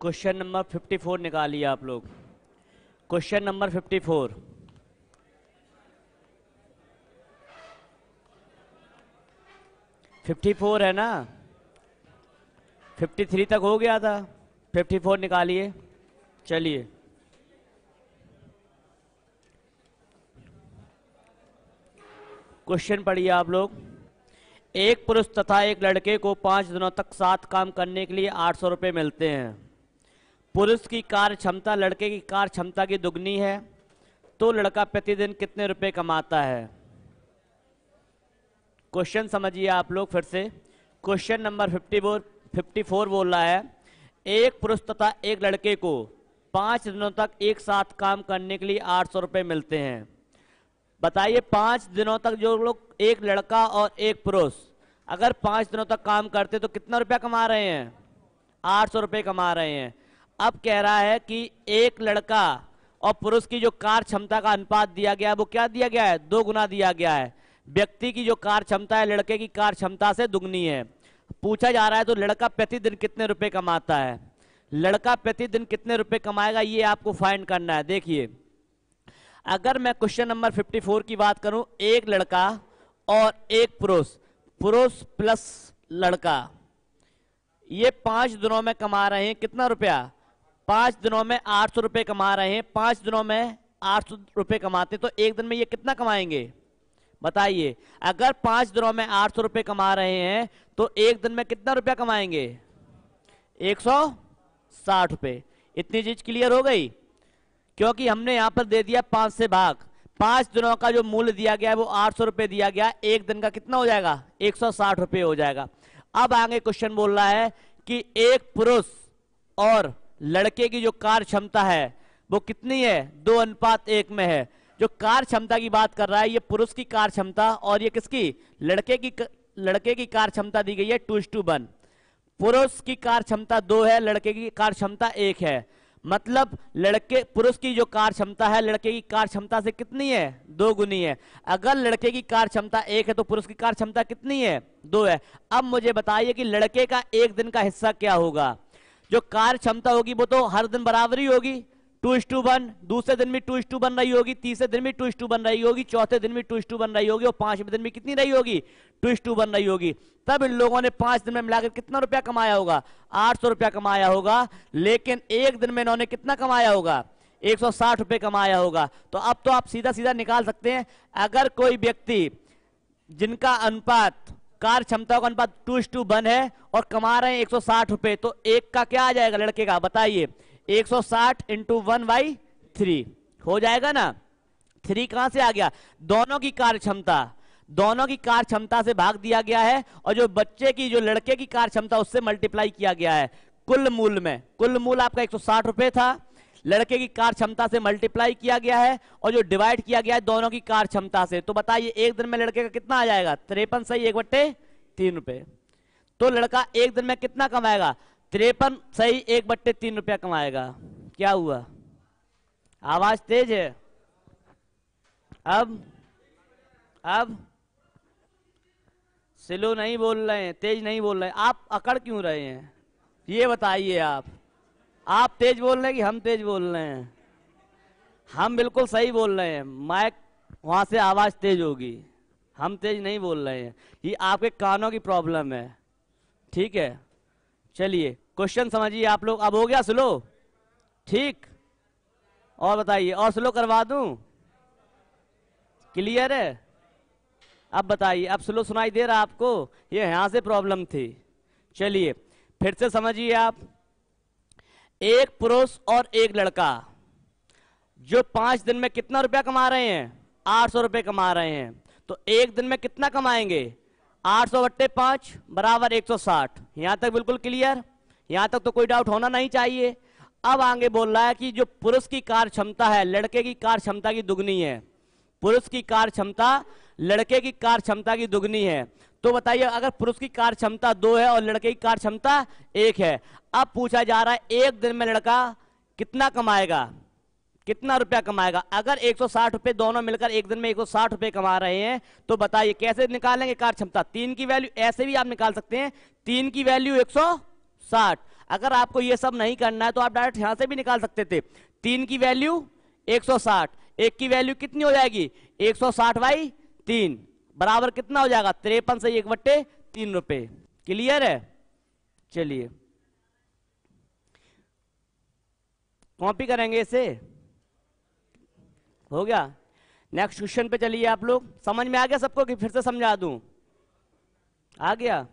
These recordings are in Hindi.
क्वेश्चन नंबर 54 निकालिए आप लोग। क्वेश्चन नंबर 54 54 है ना? 53 तक हो गया था। 54 निकालिए। चलिए। क्वेश्चन पढ़िए आप लोग। एक पुरुष तथा एक लड़के को पाँच दिनों तक साथ काम करने के लिए आठ सौ रुपये मिलते हैं। पुरुष की कार्य क्षमता, लड़के की कार्य क्षमता की दुगनी है तो लड़का प्रतिदिन कितने रुपए कमाता है? क्वेश्चन समझिए आप लोग फिर से। Question number fifty four fifty four बोल रहा है, एक पुरुष तथा एक लड़के को पाँच दिनों तक एक साथ काम करने के लिए आठ सौ रुपये मिलते हैं। बताइए पाँच दिनों तक जो लोग, एक लड़का और एक पुरुष, अगर पाँच दिनों तक काम करते तो कितना रुपया कमा रहे हैं? आठ सौ रुपये कमा रहे हैं। अब कह रहा है कि एक लड़का और पुरुष की जो कार क्षमता का अनुपात दिया गया है, वो क्या दिया गया है? दो गुना दिया गया है। व्यक्ति की जो कार क्षमता है, लड़के की कार क्षमता से दुगनी है। पूछा जा रहा है तो लड़का प्रतिदिन कितने रुपए कमाता है? लड़का प्रतिदिन कितने रुपए कमाएगा, ये आपको फाइंड करना है। देखिए, अगर मैं क्वेश्चन नंबर 54 की बात करूँ, एक लड़का और एक पुरुष पुरुष प्लस लड़का, ये पाँच दिनों में कमा रहे हैं कितना रुपया? पाँच दिनों में आठ सौ रुपये कमा रहे हैं। पाँच दिनों में आठ सौ रुपये कमाते तो एक दिन में ये कितना कमाएँगे? बताइए। अगर पाँच दिनों में आठ सौ रुपये कमा रहे हैं तो एक दिन में कितना रुपया कमाएँगे? एक सौ साठ रुपये। इतनी चीज़ क्लियर हो गई? क्योंकि हमने यहाँ पर दे दिया पाँच से भाग। पाँच दिनों का जो मूल्य दिया गया है, वो आठ सौ रुपये दिया गया। एक दिन का कितना हो जाएगा? एक सौ साठ रुपये हो जाएगा। अब आगे क्वेश्चन बोल रहा है कि एक पुरुष और लड़के की जो कार्य क्षमता है वो कितनी है दो अनुपात एक में है जो कार्य क्षमता की बात कर रहा है ये पुरुष की कार्य क्षमता और ये किसकी लड़के की लड़के की कार्य क्षमता दी गई है टू टू वन पुरुष की कार्य क्षमता दो है लड़के की कार्य क्षमता एक है मतलब लड़के पुरुष की जो कार्य क्षमता है लड़के की कार्य क्षमता से कितनी है दो गुनी है अगर लड़के की कार्य क्षमता एक है तो पुरुष की कार्य क्षमता कितनी है दो है अब मुझे बताइए कि लड़के का एक दिन का हिस्सा क्या होगा जो कार्य क्षमता होगी वो तो हर दिन बराबर होगी। टू इस टू वन, दूसरे दिन भी टू इस टू बन रही होगी, तीसरे दिन भी टू इस टू बन रही होगी, चौथे दिन भी टू इस टू बन रही होगी और पाँचवें दिन भी कितनी रही होगी? टू इस टू बन रही होगी। तब इन लोगों ने पाँच दिन में मिलाकर कितना रुपया कमाया होगा? आठ सौ रुपया कमाया होगा, लेकिन एक दिन में इन्होंने कितना कमाया होगा? एक सौ साठ रुपये कमाया होगा। तो अब तो आप सीधा सीधा निकाल सकते हैं। अगर कोई व्यक्ति जिनका अनुपात कार क्षमता का अनुपात टू इस टू वन है और कमा रहे हैं एक सौ साठ रुपए। तो एक का क्या आ जाएगा लड़के का? बताइए। 160 साठ इंटू वन बाई थ्री हो जाएगा ना? थ्री कहाँ से आ गया? दोनों की कार्य क्षमता। दोनों की कार्य क्षमता से भाग दिया गया है और जो बच्चे की, जो लड़के की कार्य क्षमता, उससे मल्टीप्लाई किया गया है। कुल मूल में। कुल मूल आपका एक सौ साठ रुपए था। लड़के की कार क्षमता से मल्टीप्लाई किया गया है और जो डिवाइड किया गया है दोनों की कार क्षमता से। तो बताइए, एक दिन में लड़के का कितना आ जाएगा? तिरपन सही, एक बट्टे तीन रुपए। तो लड़का एक दिन में कितना कमाएगा? तिरपन सही, एक बट्टे तीन रुपया कमाएगा। क्या हुआ? आवाज़ तेज है। अब अब, सिलो नहीं बोल रहे हैं, तेज नहीं बोल रहे आप अकड़ क्यों रहे हैं? ये बताइए आप। आप तेज बोल रहे हैं कि हम तेज बोल रहे हैं? हम बिल्कुल सही बोल रहे हैं। माइक वहाँ से आवाज़ तेज होगी। हम तेज नहीं बोल रहे हैं। ये आपके कानों की प्रॉब्लम है। ठीक है? चलिए, क्वेश्चन समझिए आप लोग। अब हो गया स्लो? ठीक। और बताइए, और स्लो करवा दूँ? क्लियर है? अब बताइए, अब स्लो सुनाई दे रहा आपको। ये यहाँ से प्रॉब्लम थी। चलिए, फिर से समझिए आप। एक पुरुष और एक लड़का, जो पाँच दिन में कितना रुपया कमा रहे हैं? आठ सौ रुपये कमा रहे हैं। तो एक दिन में कितना कमाएँगे? आठ सौ बट्टे पाँच बराबर एक सौ साठ। यहाँ तक बिल्कुल क्लियर? यहाँ तक तो कोई डाउट होना नहीं चाहिए। अब आगे बोल रहा है कि जो पुरुष की कार्य क्षमता है, लड़के की कार्य क्षमता की दुगनी है। पुरुष की कार्य क्षमता लड़के की कार्य क्षमता की दुगनी है। तो बताइए, अगर पुरुष की कार्य क्षमता दो है और लड़के की कार्य क्षमता एक है, अब पूछा जा रहा है, एक दिन में लड़का कितना कमाएगा? कितना रुपया कमाएगा? अगर 160 रुपए दोनों मिलकर एक दिन में 160 रुपए कमा रहे हैं तो बताइए, कैसे निकालेंगे कार्य क्षमता? तीन की वैल्यू ऐसे भी आप निकाल सकते हैं, तीन की वैल्यू 160 अगर आपको यह सब नहीं करना है तो आप डायरेक्ट यहाँ से भी निकाल सकते थे। तीन की वैल्यू 160 एक की वैल्यू कितनी हो जाएगी? 160 सौ साठ बाई तीन। बराबर कितना हो जाएगा? तिरपन से एक बट्टे तीन रुपए। क्लियर है? चलिए। कॉपी करेंगे इसे। हो गया? नेक्स्ट क्वेश्चन पे चलिए आप लोग। समझ में आ गया सबको कि फिर से समझा दूँ? आ गया?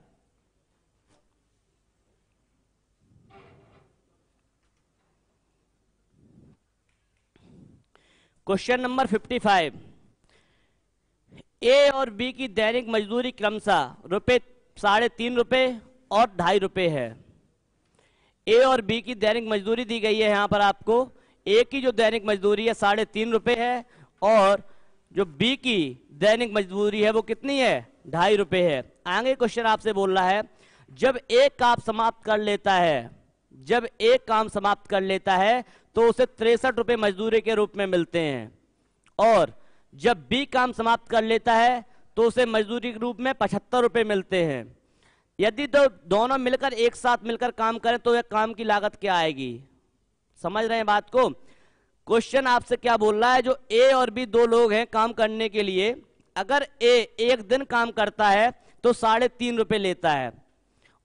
क्वेश्चन नंबर 55 ए और बी की दैनिक मजदूरी क्रमशः रुपए साढ़े तीन रुपए और ढाई रुपये है। ए और बी की दैनिक मजदूरी दी गई है यहाँ पर आपको। ए की जो दैनिक मजदूरी है साढ़े तीन रुपए है और जो बी की दैनिक मजदूरी है वो कितनी है? ढाई रुपए है। आगे क्वेश्चन आपसे बोल रहा है, जब एक काम समाप्त कर लेता है, जब एक काम समाप्त कर लेता है तो उसे तिरसठ रुपये मजदूरी के रूप में मिलते हैं। और जब बी काम समाप्त कर लेता है तो उसे मजदूरी के रूप में पचहत्तर रुपए मिलते हैं। यदि तो दोनों मिलकर एक साथ मिलकर काम करें तो यह काम की लागत क्या आएगी? समझ रहे हैं बात को? क्वेश्चन आपसे क्या बोल रहा है? जो ए और बी दो लोग हैं काम करने के लिए, अगर ए एक दिन काम करता है तो साढ़े तीन रुपए लेता है।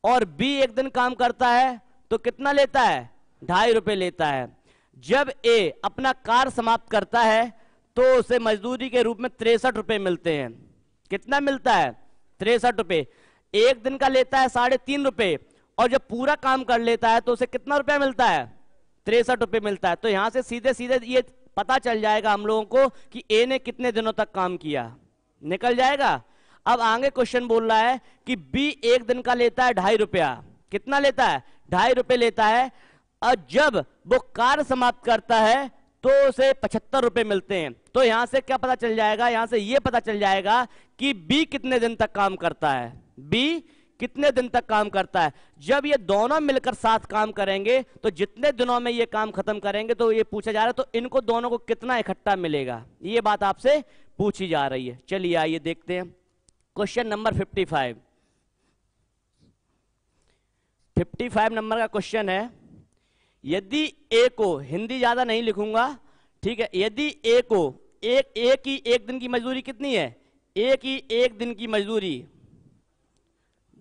और बी एक दिन काम करता है तो कितना लेता है? ढाई रुपए लेता है। जब ए अपना कार्य समाप्त करता है तो उसे मजदूरी के रूप में तिरसठ रुपए मिलते हैं। कितना मिलता है? तिरसठ रुपए। एक दिन का लेता है साढ़े तीन रुपए, और जब पूरा काम कर लेता है तो उसे कितना रुपया मिलता है? तिरसठ रुपए मिलता है। तो यहाँ से सीधे सीधे ये पता चल जाएगा हम लोगों को कि ए ने कितने दिनों तक काम किया। निकल जाएगा? अब आगे क्वेश्चन बोल रहा है कि बी एक दिन का लेता है ढाई रुपया। कितना लेता है? ढाई रुपए लेता है। और जब वो कार्य समाप्त करता है तो उसे पचहत्तर रुपए मिलते हैं। तो यहाँ से क्या पता चल जाएगा? यहाँ से यह पता चल जाएगा कि बी कितने दिन तक काम करता है। बी कितने दिन तक काम करता है? जब ये दोनों मिलकर साथ काम करेंगे तो जितने दिनों में ये काम खत्म करेंगे तो ये पूछा जा रहा है तो इनको दोनों को कितना इकट्ठा मिलेगा? ये बात आपसे पूछी जा रही है। चलिए आइए देखते हैं। क्वेश्चन नंबर 55 55 नंबर का क्वेश्चन है। यदि ए को, हिंदी ज़्यादा नहीं लिखूँगा, ठीक है, यदि ए को एक एक ही एक दिन की मजदूरी कितनी है? एक ही एक दिन की मजदूरी।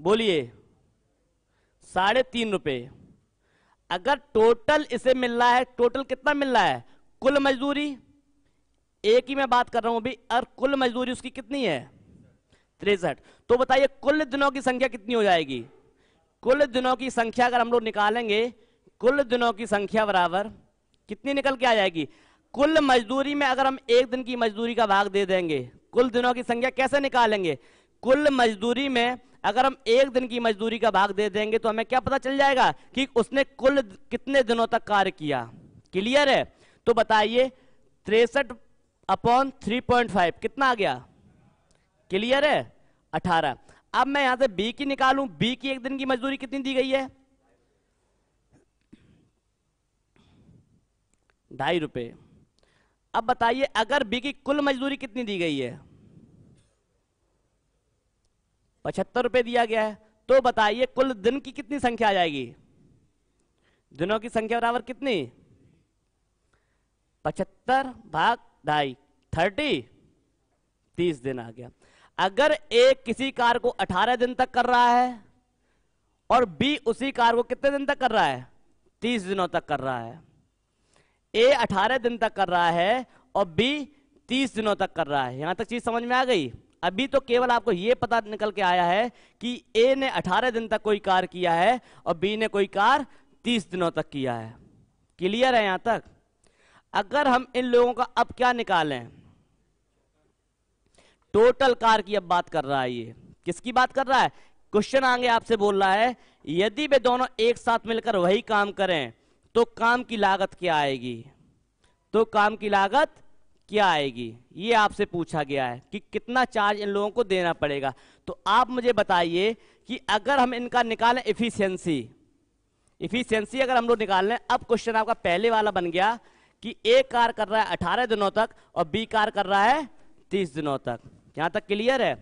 बोलिए। साढ़े तीन रुपए। अगर टोटल इसे मिल रहा है, टोटल कितना मिल रहा है? कुल मजदूरी? एक ही मैं बात कर रहा हूँ अभी, और कुल मजदूरी उसकी कितनी है? तिरसठ। तो बताइए, कुल दिनों की संख्या कितनी हो जाएगी? कुल दिनों की संख्या अगर हम लोग निकालेंगे, कुल दिनों की संख्या बराबर कितनी निकल के आ जाएगी? कुल मजदूरी में अगर हम एक दिन की मजदूरी का भाग दे देंगे, कुल दिनों की संख्या कैसे निकालेंगे? कुल मजदूरी में अगर हम एक दिन की मजदूरी का भाग दे देंगे तो हमें क्या पता चल जाएगा कि उसने कुल कितने दिनों तक कार्य किया। क्लियर है? तो बताइए, तिरसठ अपॉन थ्री पॉइंट फाइव, कितना आ गया? क्लियर है? अठारह। अब मैं यहाँ से बी की निकालूं। बी की एक दिन की मजदूरी कितनी दी गई है? ढाई रुपए। अब बताइए, अगर बी की कुल मजदूरी कितनी दी गई है? पचहत्तर रुपए दिया गया है। तो बताइए, कुल दिन की कितनी संख्या आ जाएगी? दिनों की संख्या बराबर कितनी? पचहत्तर भाग ढाई, थर्टी, तीस दिन आ गया। अगर ए किसी कार को अठारह दिन तक कर रहा है और बी उसी कार को कितने दिन तक कर रहा है? तीस दिनों तक कर रहा है। ए अठारह दिन तक कर रहा है और बी तीस दिनों तक कर रहा है। यहाँ तक चीज़ समझ में आ गई? अभी तो केवल आपको यह पता निकल के आया है कि ए ने 18 दिन तक कोई कार किया है और बी ने कोई कार 30 दिनों तक किया है। क्लियर है यहाँ तक? अगर हम इन लोगों का अब क्या निकालें? टोटल कार की अब बात कर रहा है ये। किसकी बात कर रहा है? क्वेश्चन आगे आपसे बोल रहा है, यदि वे दोनों एक साथ मिलकर वही काम करें तो काम की लागत क्या आएगी? तो काम की लागत क्या आएगी? ये आपसे पूछा गया है कि कितना चार्ज इन लोगों को देना पड़ेगा। तो आप मुझे बताइए कि अगर हम इनका निकालें इफिशियंसी इफिशियंसी अगर हम लोग निकाल लें, अब क्वेश्चन आपका पहले वाला बन गया कि ए कार कर रहा है अठारह दिनों तक और बी कार कर रहा है तीस दिनों तक। यहाँ तक क्लियर है?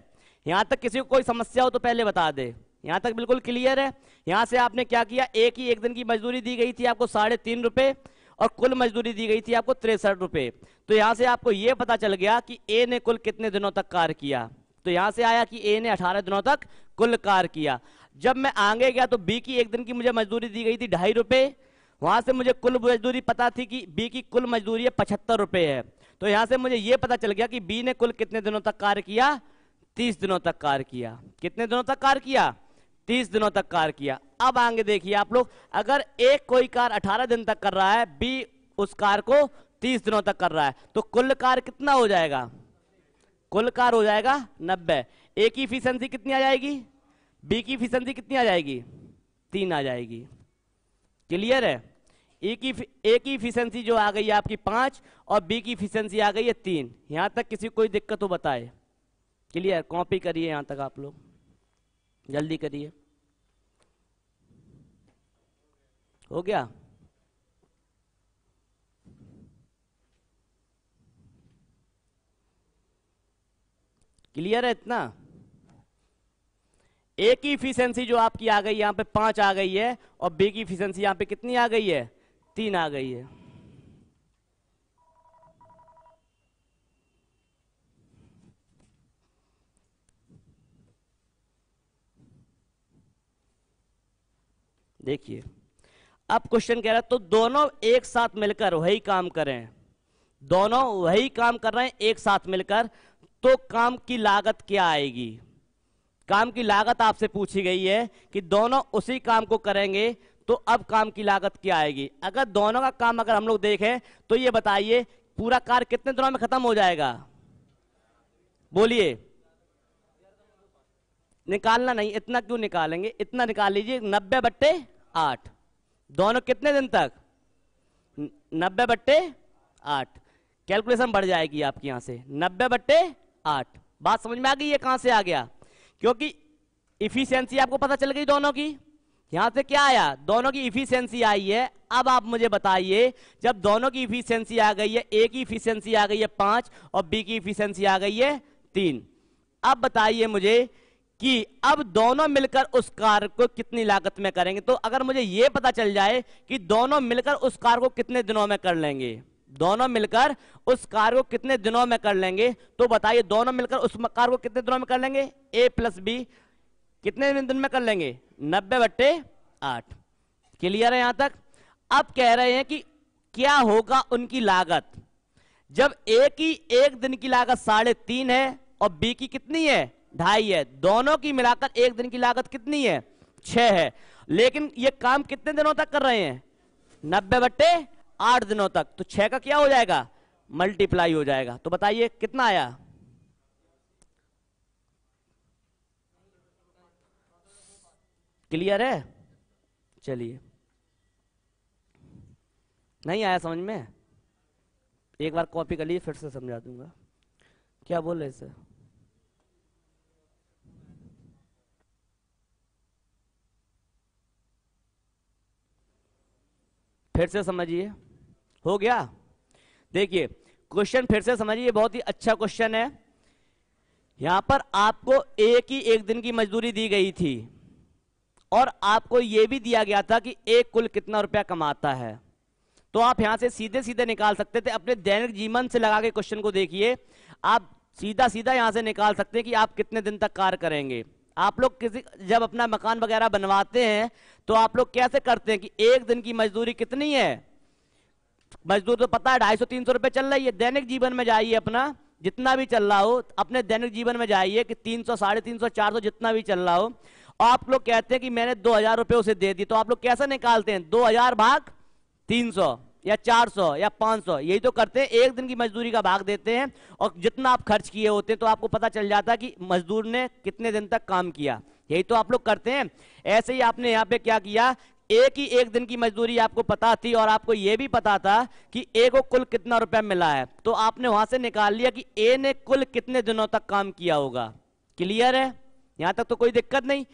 यहाँ तक किसी को कोई समस्या हो तो पहले बता दे। यहाँ तक बिल्कुल क्लियर है। यहाँ से आपने क्या किया? एक ही एक दिन की मजदूरी दी गई थी आपको साढ़े तीन रुपए और कुल मजदूरी दी गई थी आपको तिरसठ रुपए। तो यहाँ से आपको यह पता चल गया कि ए ने कुल कितने दिनों तक कार्य किया। तो यहाँ से आया कि ए ने अठारह दिनों तक कुल कार्य किया। जब मैं आगे गया तो बी की एक दिन की मुझे मजदूरी दी गई थी ढाई रुपए। वहाँ से मुझे कुल मजदूरी पता थी कि बी की कुल मजदूरी है पचहत्तर रुपए है। तो यहाँ से मुझे यह पता चल गया कि बी ने कुल कितने दिनों तक कार्य किया? तीस दिनों तक कार्य किया। कितने दिनों तक कार्य किया? तीस दिनों तक कार्य किया। अब आगे देखिए आप लोग, अगर एक कोई कार अठारह दिन तक कर रहा है बी उस कार को तीस दिनों तक कर रहा है तो कुल कार कितना हो जाएगा? कुल कार हो जाएगा नब्बे। ए की इफिशियंसी कितनी आ जाएगी? बी की इफिशियंसी कितनी आ जाएगी? तीन आ जाएगी। क्लियर है? ए की ए की इफिशियंसी जो आ गई है आपकी पाँच, और बी की इफिशियंसी आ गई है तीन। यहाँ तक किसी कोई दिक्कत हो बताए। क्लियर कॉपी करिए यहाँ तक आप लोग। जल्दी करिए। हो गया? क्लियर है इतना? ए की इफिशियंसी जो आपकी आ गई, यहाँ पे पाँच आ गई है, और बी की इफिशियंसी यहाँ पे कितनी आ गई है? तीन आ गई है। देखिए। अब क्वेश्चन कह रहा है तो दोनों एक साथ मिलकर वही काम करें। दोनों वही काम कर रहे हैं, एक साथ मिलकर। तो काम की लागत क्या आएगी? काम की लागत आपसे पूछी गई है कि दोनों उसी काम को करेंगे तो अब काम की लागत क्या आएगी? अगर दोनों का काम अगर हम लोग देखें तो ये बताइए, पूरा कार्य कितने दिनों में खत्म हो जाएगा? बोलिए। निकालना नहीं, इतना क्यों निकालेंगे? इतना निकाल लीजिए, नब्बे बट्टे आठ। दोनों कितने दिन तक? नब्बे बट्टे आठ। कैलकुलेशन बढ़ जाएगी आपकी यहाँ से। नब्बे बट्टे आठ। बात समझ में आ गई ये कहाँ से आ गया? क्योंकि इफिशियंसी आपको पता चल गई दोनों की। यहाँ से क्या आया? दोनों की इफिशियंसी आई है। अब आप मुझे बताइए, जब दोनों की इफिशियंसी आ गई है ए की इफिशियंसी आ गई है पाँच और बी की इफिशियंसी आ गई है तीन। अब बताइए मुझे कि अब दोनों मिलकर उस कार को कितनी लागत में करेंगे? तो अगर मुझे यह पता चल जाए कि दोनों मिलकर उस कार को कितने दिनों में कर लेंगे, दोनों मिलकर उस कार को कितने दिनों में कर लेंगे तो बताइए दोनों मिलकर उस कार को कितने दिनों में कर लेंगे? ए प्लस बी कितने दिन में कर लेंगे? नब्बे बट्टे आठ। क्लियर है यहाँ तक? अब कह रहे हैं कि क्या होगा उनकी लागत? जब ए की एक दिन की लागत साढ़े तीन है और बी की कितनी है? ढाई है। दोनों की मिलाकर एक दिन की लागत कितनी है? छह है। लेकिन ये काम कितने दिनों तक कर रहे हैं? नब्बे बट्टे आठ दिनों तक। तो छह का क्या हो जाएगा? मल्टीप्लाई हो जाएगा। तो बताइए, कितना आया? क्लियर है? चलिए। नहीं आया समझ में? एक बार कॉपी कर लीजिए फिर से समझा दूँगा। क्या बोल रहे सर? फिर से समझिए। हो गया? देखिए क्वेश्चन फिर से समझिए, बहुत ही अच्छा क्वेश्चन है। यहाँ पर आपको एक ही एक दिन की मजदूरी दी गई थी और आपको यह भी दिया गया था कि एक कुल कितना रुपया कमाता है। तो आप यहाँ से सीधे सीधे निकाल सकते थे, अपने दैनिक जीवन से लगा के क्वेश्चन को देखिए। आप सीधा सीधा यहाँ से निकाल सकते हैं कि आप कितने दिन तक कार्य करेंगे। आप लोग किसी, जब अपना मकान वगैरह बनवाते हैं तो आप लोग कैसे करते हैं कि एक दिन की मजदूरी कितनी है? मजदूर तो पता है, ढाई सौ, तीन सौ रुपए चल रही है। दैनिक जीवन में जाइए अपना, जितना भी चल रहा हो, अपने दैनिक जीवन में जाइए कि तीन सौ, साढ़े तीन सौ, चार सौ जितना भी चल रहा हो। आप लोग कहते हैं कि मैंने दो हज़ार रुपए उसे दे दी तो आप लोग कैसे निकालते हैं? दो हज़ार भाग तीन सौ या 400 या 500 यही तो करते हैं, एक दिन की मजदूरी का भाग देते हैं और जितना आप खर्च किए होते हैं तो आपको पता चल जाता है कि मजदूर ने कितने दिन तक काम किया। यही तो आप लोग करते हैं। ऐसे ही आपने यहाँ पे क्या किया? एक ही एक दिन की मजदूरी आपको पता थी और आपको यह भी पता था कि ए को कुल कितना रुपया मिला है। तो आपने वहाँ से निकाल लिया कि ए ने कुल कितने दिनों तक काम किया होगा। क्लियर है? यहाँ तक तो कोई दिक्कत नहीं।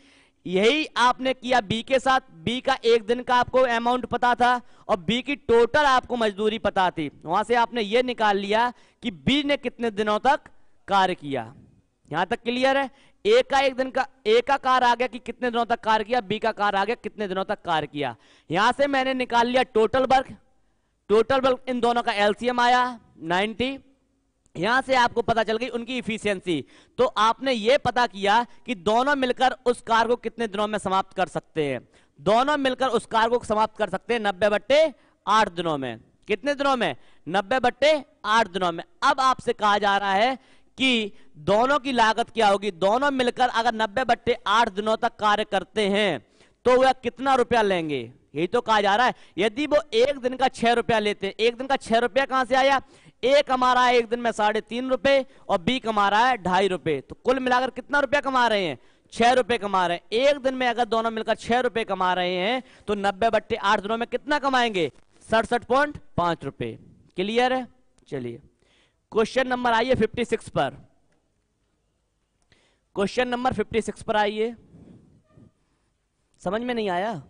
यही आपने किया बी के साथ। बी का एक दिन का आपको अमाउंट पता था और बी की टोटल आपको मजदूरी पता थी। वहाँ से आपने ये निकाल लिया कि बी ने कितने दिनों तक कार्य किया। यहाँ तक क्लियर है? ए का एक दिन का ए का कार्य आ गया कि कितने दिनों तक कार किया बी का कार आ गया, कितने दिनों तक कार किया। यहाँ से मैंने निकाल लिया टोटल वर्क टोटल वर्क इन दोनों का एलसीएम आया 90 यहाँ से आपको पता चल गई उनकी इफिशियंसी तो आपने ये पता किया कि दोनों मिलकर उस कार को कितने दिनों में समाप्त कर सकते हैं। दोनों मिलकर उस कार को समाप्त कर सकते हैं नब्बे बट्टे आठ दिनों में। कितने दिनों में? नब्बे बट्टे आठ दिनों में। अब आपसे कहा जा रहा है कि दोनों की लागत क्या होगी? दोनों मिलकर अगर नब्बे बट्टे आठ दिनों तक कार्य करते हैं तो वह कितना रुपया लेंगे? यही तो कहा जा रहा है। यदि वो एक दिन का छह रुपया लेते हैं, एक दिन का छह रुपया कहाँ से आया? ए कमा रहा है एक दिन में साढ़े तीन रुपए और बी कमा रहा है ढाई रुपए तो कुल मिलाकर कितना रुपया कमा रहे हैं? छह रुपए कमा रहे हैं। एक दिन में अगर दोनों मिलकर छह रुपए कमा रहे हैं तो नब्बे बट्टे आठ दिनों में कितना कमाएँगे? सड़सठ पॉइंट पाँच रुपए क्लियर है? चलिए। क्वेश्चन नंबर आइए फिफ्टी सिक्स पर। क्वेश्चन नंबर फिफ्टी सिक्स पर आइए। समझ में नहीं आया?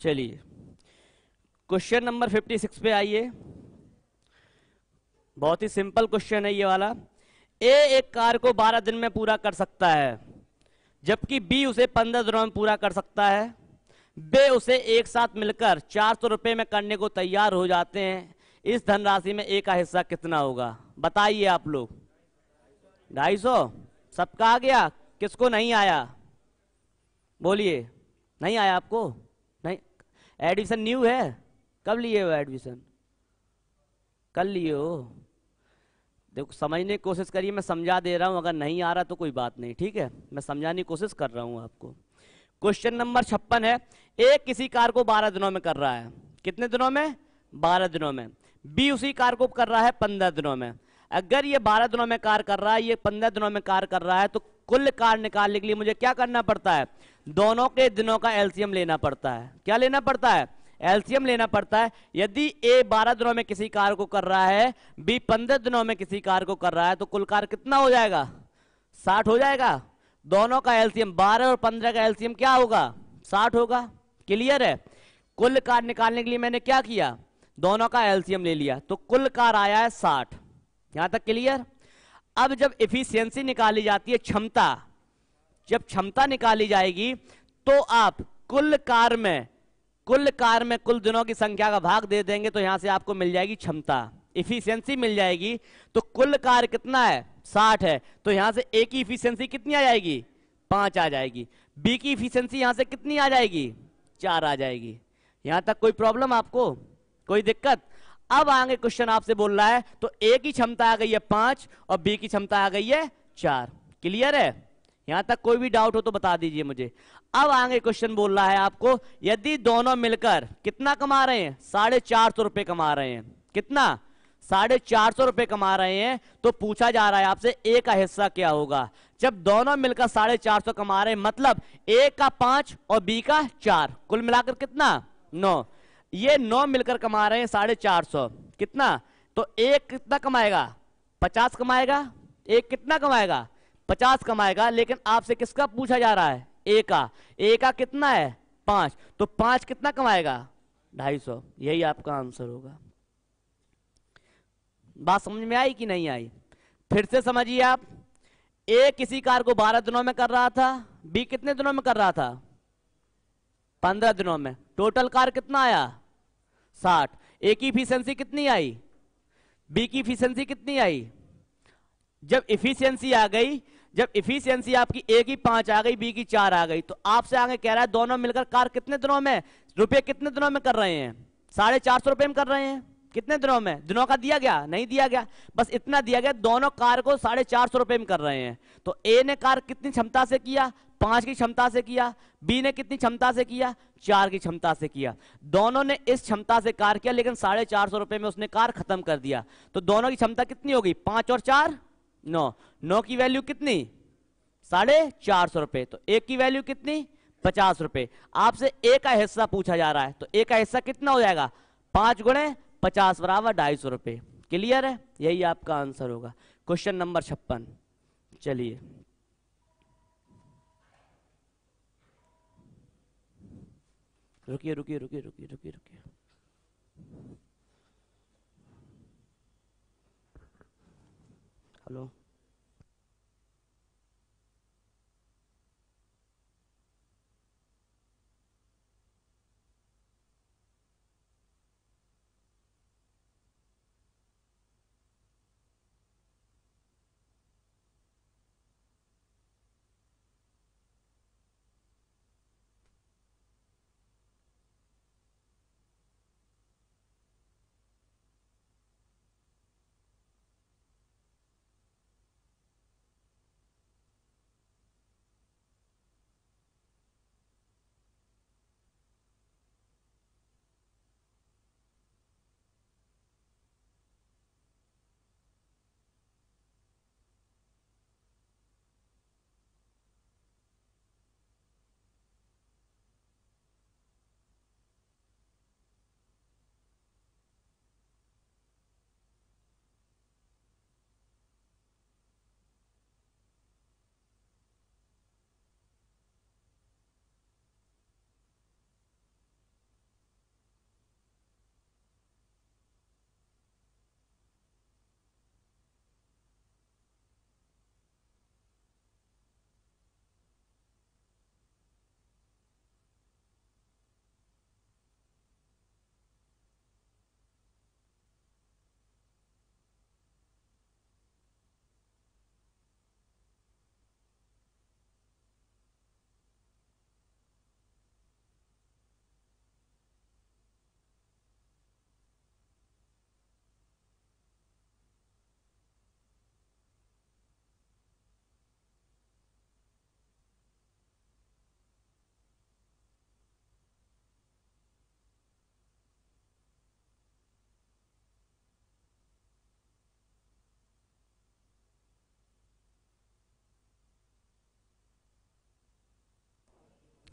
चलिए। क्वेश्चन नंबर 56 पे आइए। बहुत ही सिंपल क्वेश्चन है ये वाला। ए एक कार को 12 दिन में पूरा कर सकता है, जबकि बी उसे 15 दिनों में पूरा कर सकता है। बे उसे एक साथ मिलकर चार सौ रुपए में करने को तैयार हो जाते हैं। इस धनराशि में ए का हिस्सा कितना होगा? बताइए आप लोग। ढाई सौ? सबका आ गया? किसको नहीं आया? बोलिए। नहीं आया आपको? नहीं। एडमिशन न्यू है? कब लिए हो एडमिशन कल लिए हो? देखो, समझने की कोशिश करिए, मैं समझा दे रहा हूँ, अगर नहीं आ रहा तो कोई बात नहीं, ठीक है? मैं समझाने की कोशिश कर रहा हूँ आपको। क्वेश्चन नंबर छप्पन है, एक किसी कार को बारह दिनों में कर रहा है। कितने दिनों में? बारह दिनों में। बी उसी कार को कर रहा है पंद्रह दिनों में। अगर ये बारह दिनों में कार कर रहा है, ये पंद्रह दिनों में कार कर रहा है तो कुल कार निकालने के लिए मुझे क्या करना पड़ता है? दोनों के दिनों का एल्सियम लेना पड़ता है। क्या लेना पड़ता है? एल्सियम लेना पड़ता है। यदि ए 12 दिनों में किसी कार को कर रहा है, बी 15 दिनों में किसी कार को कर रहा है तो कुल कार कितना हो जाएगा? 60 हो जाएगा। दोनों का एल्सियम 12 और 15 का एल्सियम क्या होगा? 60 होगा। क्लियर है? कुल कार निकालने के लिए मैंने क्या किया? दोनों का एल्सियम ले लिया। तो कुल कार आया है साठ। यहाँ तक क्लियर? अब जब इफिशियंसी निकाली जाती है, क्षमता, जब क्षमता निकाली जाएगी तो आप कुल कार में कुल कार में कुल दिनों की संख्या का भाग दे देंगे तो यहाँ से आपको मिल जाएगी क्षमता। इफिशियंसी मिल जाएगी। तो कुल कार कितना है? साठ है। तो यहाँ से ए की इफिशियंसी कितनी आ जाएगी? पाँच आ जाएगी। बी की इफिशियंसी यहाँ से कितनी आ जाएगी? चार आ जाएगी। यहाँ तक कोई प्रॉब्लम आपको? कोई दिक्कत? अब आगे क्वेश्चन आपसे बोल रहा है तो ए की क्षमता आ गई है पाँच और बी की क्षमता आ गई है चार। क्लियर है? यहाँ तक कोई भी डाउट हो तो बता दीजिए मुझे। अब आगे क्वेश्चन बोल रहा है आपको, यदि दोनों मिलकर कितना कमा रहे हैं? साढ़े चार सौ रुपए कमा रहे हैं। कितना? साढ़े चार सौ रुपए कमा रहे हैं तो पूछा जा रहा है आपसे, ए का हिस्सा क्या होगा? जब दोनों मिलकर साढ़े चार सौ कमा रहे हैं मतलब ए का पाँच और बी का चार। कुल मिलाकर कितना? नौ। ये नौ मिलकर कमा रहे हैं साढ़े चार सौ। कितना? तो एक कितना कमाएगा? पचास कमाएगा? एक कितना कमाएगा? पचास कमाएगा, लेकिन आपसे किसका पूछा जा रहा है? ए का ए का कितना है? पाँच। तो पाँच कितना कमाएगा? ढाई सौ। यही आपका आंसर होगा। बात समझ में आई कि नहीं आई? फिर से समझिए आप। ए किसी कार को बारह दिनों में कर रहा था, बी कितने दिनों में कर रहा था? पंद्रह दिनों में। टोटल कार कितना आया? साठ। ए की इफिशियंसी कितनी आई? बी की इफिशियंसी कितनी आई? जब इफिशियंसी आ गई जब इफिशियंसी आपकी ए की पाँच आ गई बी की चार आ गई तो आपसे आगे कह रहा है, दोनों मिलकर कार कितने दिनों में? रुपये कितने दिनों में कर रहे हैं? साढ़े चार सौ रुपए में कर रहे हैं। कितने दिनों में? दिनों का दिया गया? नहीं दिया गया। बस इतना दिया गया, दोनों कार को साढ़े चार सौ रुपए में कर रहे हैं। तो ए ने कार कितनी क्षमता से किया? पाँच की क्षमता से किया। बी ने कितनी क्षमता से किया? चार की क्षमता से किया। दोनों ने इस क्षमता से कार किया, लेकिन साढ़े चार सौ रुपए में उसने कार खत्म कर दिया। तो दोनों की क्षमता कितनी होगी पाँच और चार? नौ। नौ की वैल्यू कितनी? साढ़े चार सौ रुपए। तो एक की वैल्यू कितनी? पचास रुपए। आपसे एक का हिस्सा पूछा जा रहा है तो एक का हिस्सा कितना हो जाएगा? पाँच गुणे पचास बराबर ढाई सौ रुपए। क्लियर है? यही आपका आंसर होगा। क्वेश्चन नंबर छप्पन। चलिए। रुकिए रुकिए रुकिए रुकिए रुकिए रुकिए। हेलो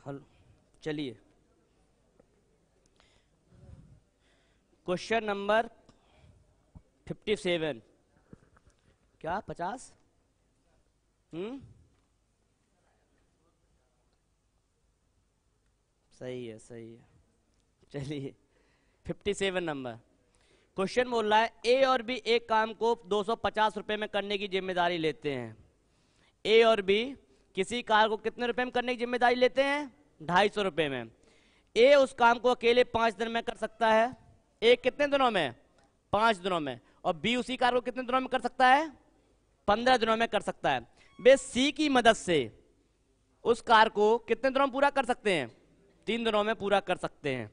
हल, चलिए। क्वेश्चन नंबर फिफ्टी सेवन क्या, पचास? हम्म? सही है सही है। चलिए फिफ्टी सेवन नंबर क्वेश्चन बोल रहा है ए और बी एक काम को दो सौ पचास रुपए में करने की ज़िम्मेदारी लेते हैं। ए और बी किसी कार को कितने रुपए में करने की ज़िम्मेदारी लेते हैं? ढाई सौ रुपए में। ए, उस काम को अकेले पाँच दिन में कर सकता है? ए, कितने दिनों में? पाँच दिनों में। और बी, उसी कार को कितने दिनों में कर सकता है? पंद्रह दिनों में कर सकता है। वे सी की मदद से उस कार को कितने दिनों में पूरा कर सकते हैं? तीन दिनों में पूरा कर सकते हैं।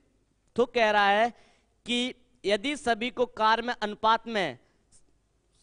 तो कह रहा है कि यदि सभी को कार में अनुपात में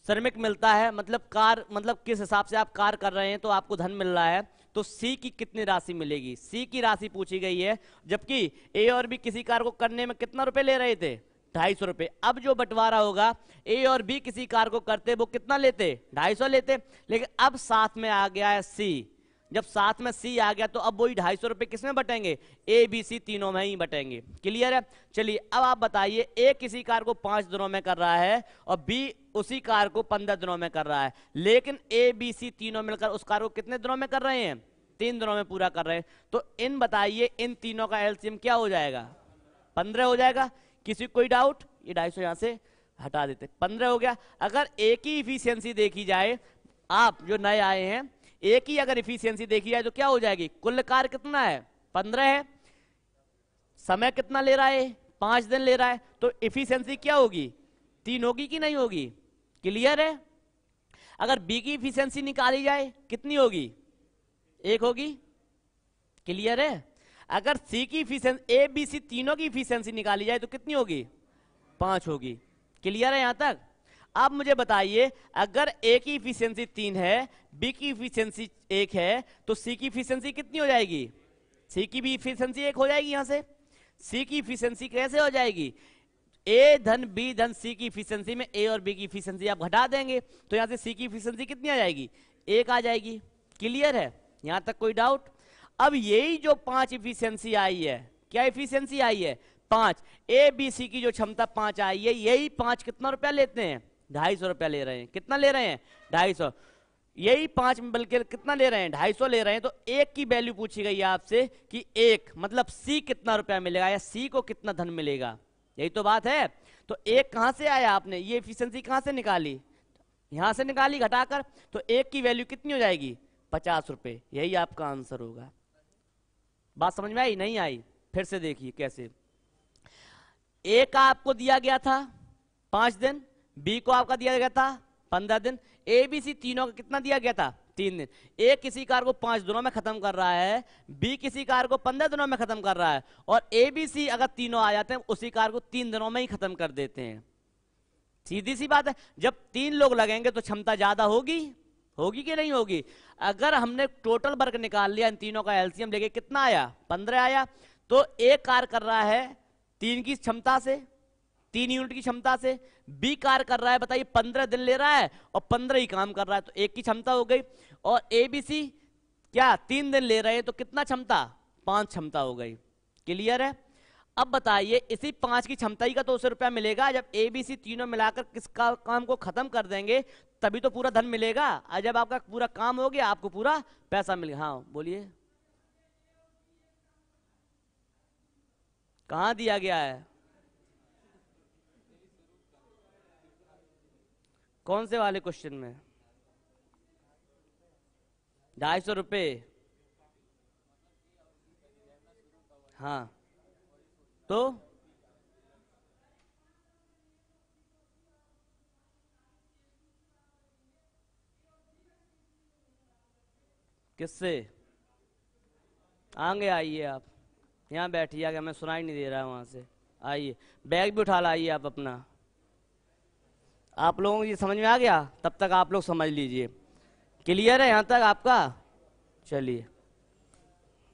श्रमिक मिलता है मतलब कार मतलब किस हिसाब से आप कार कर रहे हैं तो आपको धन मिल रहा है तो सी की कितनी राशि मिलेगी? सी की राशि पूछी गई है, जबकि ए और बी किसी कार को करने में कितना रुपए ले रहे थे? ढाई सौ रुपए। अब जो बंटवारा होगा, ए और बी किसी कार को करते, वो कितना लेते? ढाई सौ लेते। लेकिन अब साथ में आ गया है सी। जब साथ में सी आ गया तो अब वही ढाई सौ रुपए किसमें बटेंगे? ए, बी, सी तीनों में ही बटेंगे। क्लियर है? चलिए, अब आप बताइए, ए किसी कार को पाँच दिनों में कर रहा है और बी उसी कार को पंद्रह दिनों में कर रहा है। लेकिन ए बी सी तीनों मिलकर उस कार को कितने दिनों में कर रहे हैं? तीन दिनों में पूरा कर रहे हैं। तो इन बताइए, इन तीनों का एलसीएम क्या हो जाएगा? पंद्रह हो जाएगा? किसी कोई डाउट ये ढाई सौ यहाँ से हटा देते। पंद्रह हो गया। अगर एक ही इफिशियंसी देखी जाए, आप जो नए आए हैं, एक ही अगर इफिशियंसी देखी जाए तो क्या हो जाएगी? कुल कार्य कितना है? पंद्रह है। समय कितना ले रहा है? पाँच दिन ले रहा है। तो इफिशियंसी क्या होगी? तीन होगी कि नहीं होगी? क्लियर है? अगर बी की इफिशियंसी निकाली जाए, कितनी होगी? एक होगी? क्लियर है? अगर सी की इफिशियंसी ए बी सी तीनों की इफिशियंसी निकाली जाए तो कितनी होगी? पाँच होगी। क्लियर है यहाँ तक? अब मुझे बताइए, अगर ए की इफिशियंसी तीन है बी की इफिशियंसी एक है तो सी की इफिशियंसी कितनी हो जाएगी? सी की भी इफिशियंसी एक हो जाएगी यहाँ से। सी की इफिशियंसी कैसे हो जाएगी? ए धन बी धन सी की इफिशियंसी में ए और बी की इफिशियंसी आप घटा देंगे तो यहाँ से सी की इफिशियंसी कितनी आ जाएगी? एक आ जाएगी। क्लियर है? यहाँ तक कोई डाउट अब यही जो पाँच इफिशियंसी आई है, क्या इफिशियंसी आई है? पाँच। ए बी सी की जो क्षमता पाँच आई है, यही पाँच कितना रुपया लेते हैं? ढाई सौ रुपया ले रहे हैं। कितना ले रहे हैं? ढाई सौ। यही पाँच बल्कि कितना ले रहे हैं? ढाई सौ ले रहे हैं। तो एक की वैल्यू पूछी गई आपसे कि एक मतलब सी कितना रुपया मिलेगा या सी को कितना धन मिलेगा? यही तो बात है। तो एक कहाँ से आया आपने? ये एफिशिएंसी कहाँ से निकाली? यहाँ से निकाली घटाकर तो एक की वैल्यू कितनी हो जाएगी? पचास रुपए। यही आपका आंसर होगा। बात समझ में आई? नहीं आई। फिर से देखिए कैसे। ए का आपको दिया गया था पाँच दिन, बी को आपका दिया गया था पंद्रह दिन। ए बी सी तीनों का कितना दिया गया था? तीन दिन। ए किसी कार को पाँच दिनों में खत्म कर रहा है, बी किसी कार को पंद्रह दिनों में खत्म कर रहा है, और ए, बी, सी अगर तीनों आ जाते हैं, उसी कार को तीन दिनों में ही खत्म कर देते हैं। सीधी सी बात है, जब तीन लोग लगेंगे तो क्षमता ज़्यादा होगी? होगी कि नहीं होगी? अगर हमने टोटल वर्क निकाल लिया, इन तीनों का एलसीएम लेके कितना आया? पंद्रह आया तो एक कार कर रहा है तीन की क्षमता से। तीन यूनिट की क्षमता से बी कार्य कर रहा है, बताइए, पंद्रह दिन ले रहा है और पंद्रह ही काम कर रहा है तो एक की क्षमता हो गई। और ए, बी, सी, क्या तीन दिन ले रहे हैं तो कितना क्षमता? पाँच क्षमता हो गई। क्लियर है? अब बताइए, इसी पाँच की क्षमता ही का तो उसे रुपया मिलेगा, जब ए, बी, सी तीनों मिलाकर किसका काम को खत्म कर देंगे, तभी तो पूरा धन मिलेगा। और जब आपका पूरा काम हो गया, आपको पूरा पैसा मिल गया। हाँ बोलिए। कहाँ दिया गया है? कौन से वाले क्वेश्चन में? ढाई सौ रुपये हाँ। तो? किससे? आगे आइए आप। यहाँ बैठिए मैं सुनाई नहीं दे रहा वहाँ से। आइए। बैग भी उठा लाइए आप अपना। आप लोगों को ये समझ में आ गया? तब तक आप लोग समझ लीजिए। क्लियर है यहाँ तक आपका? चलिए,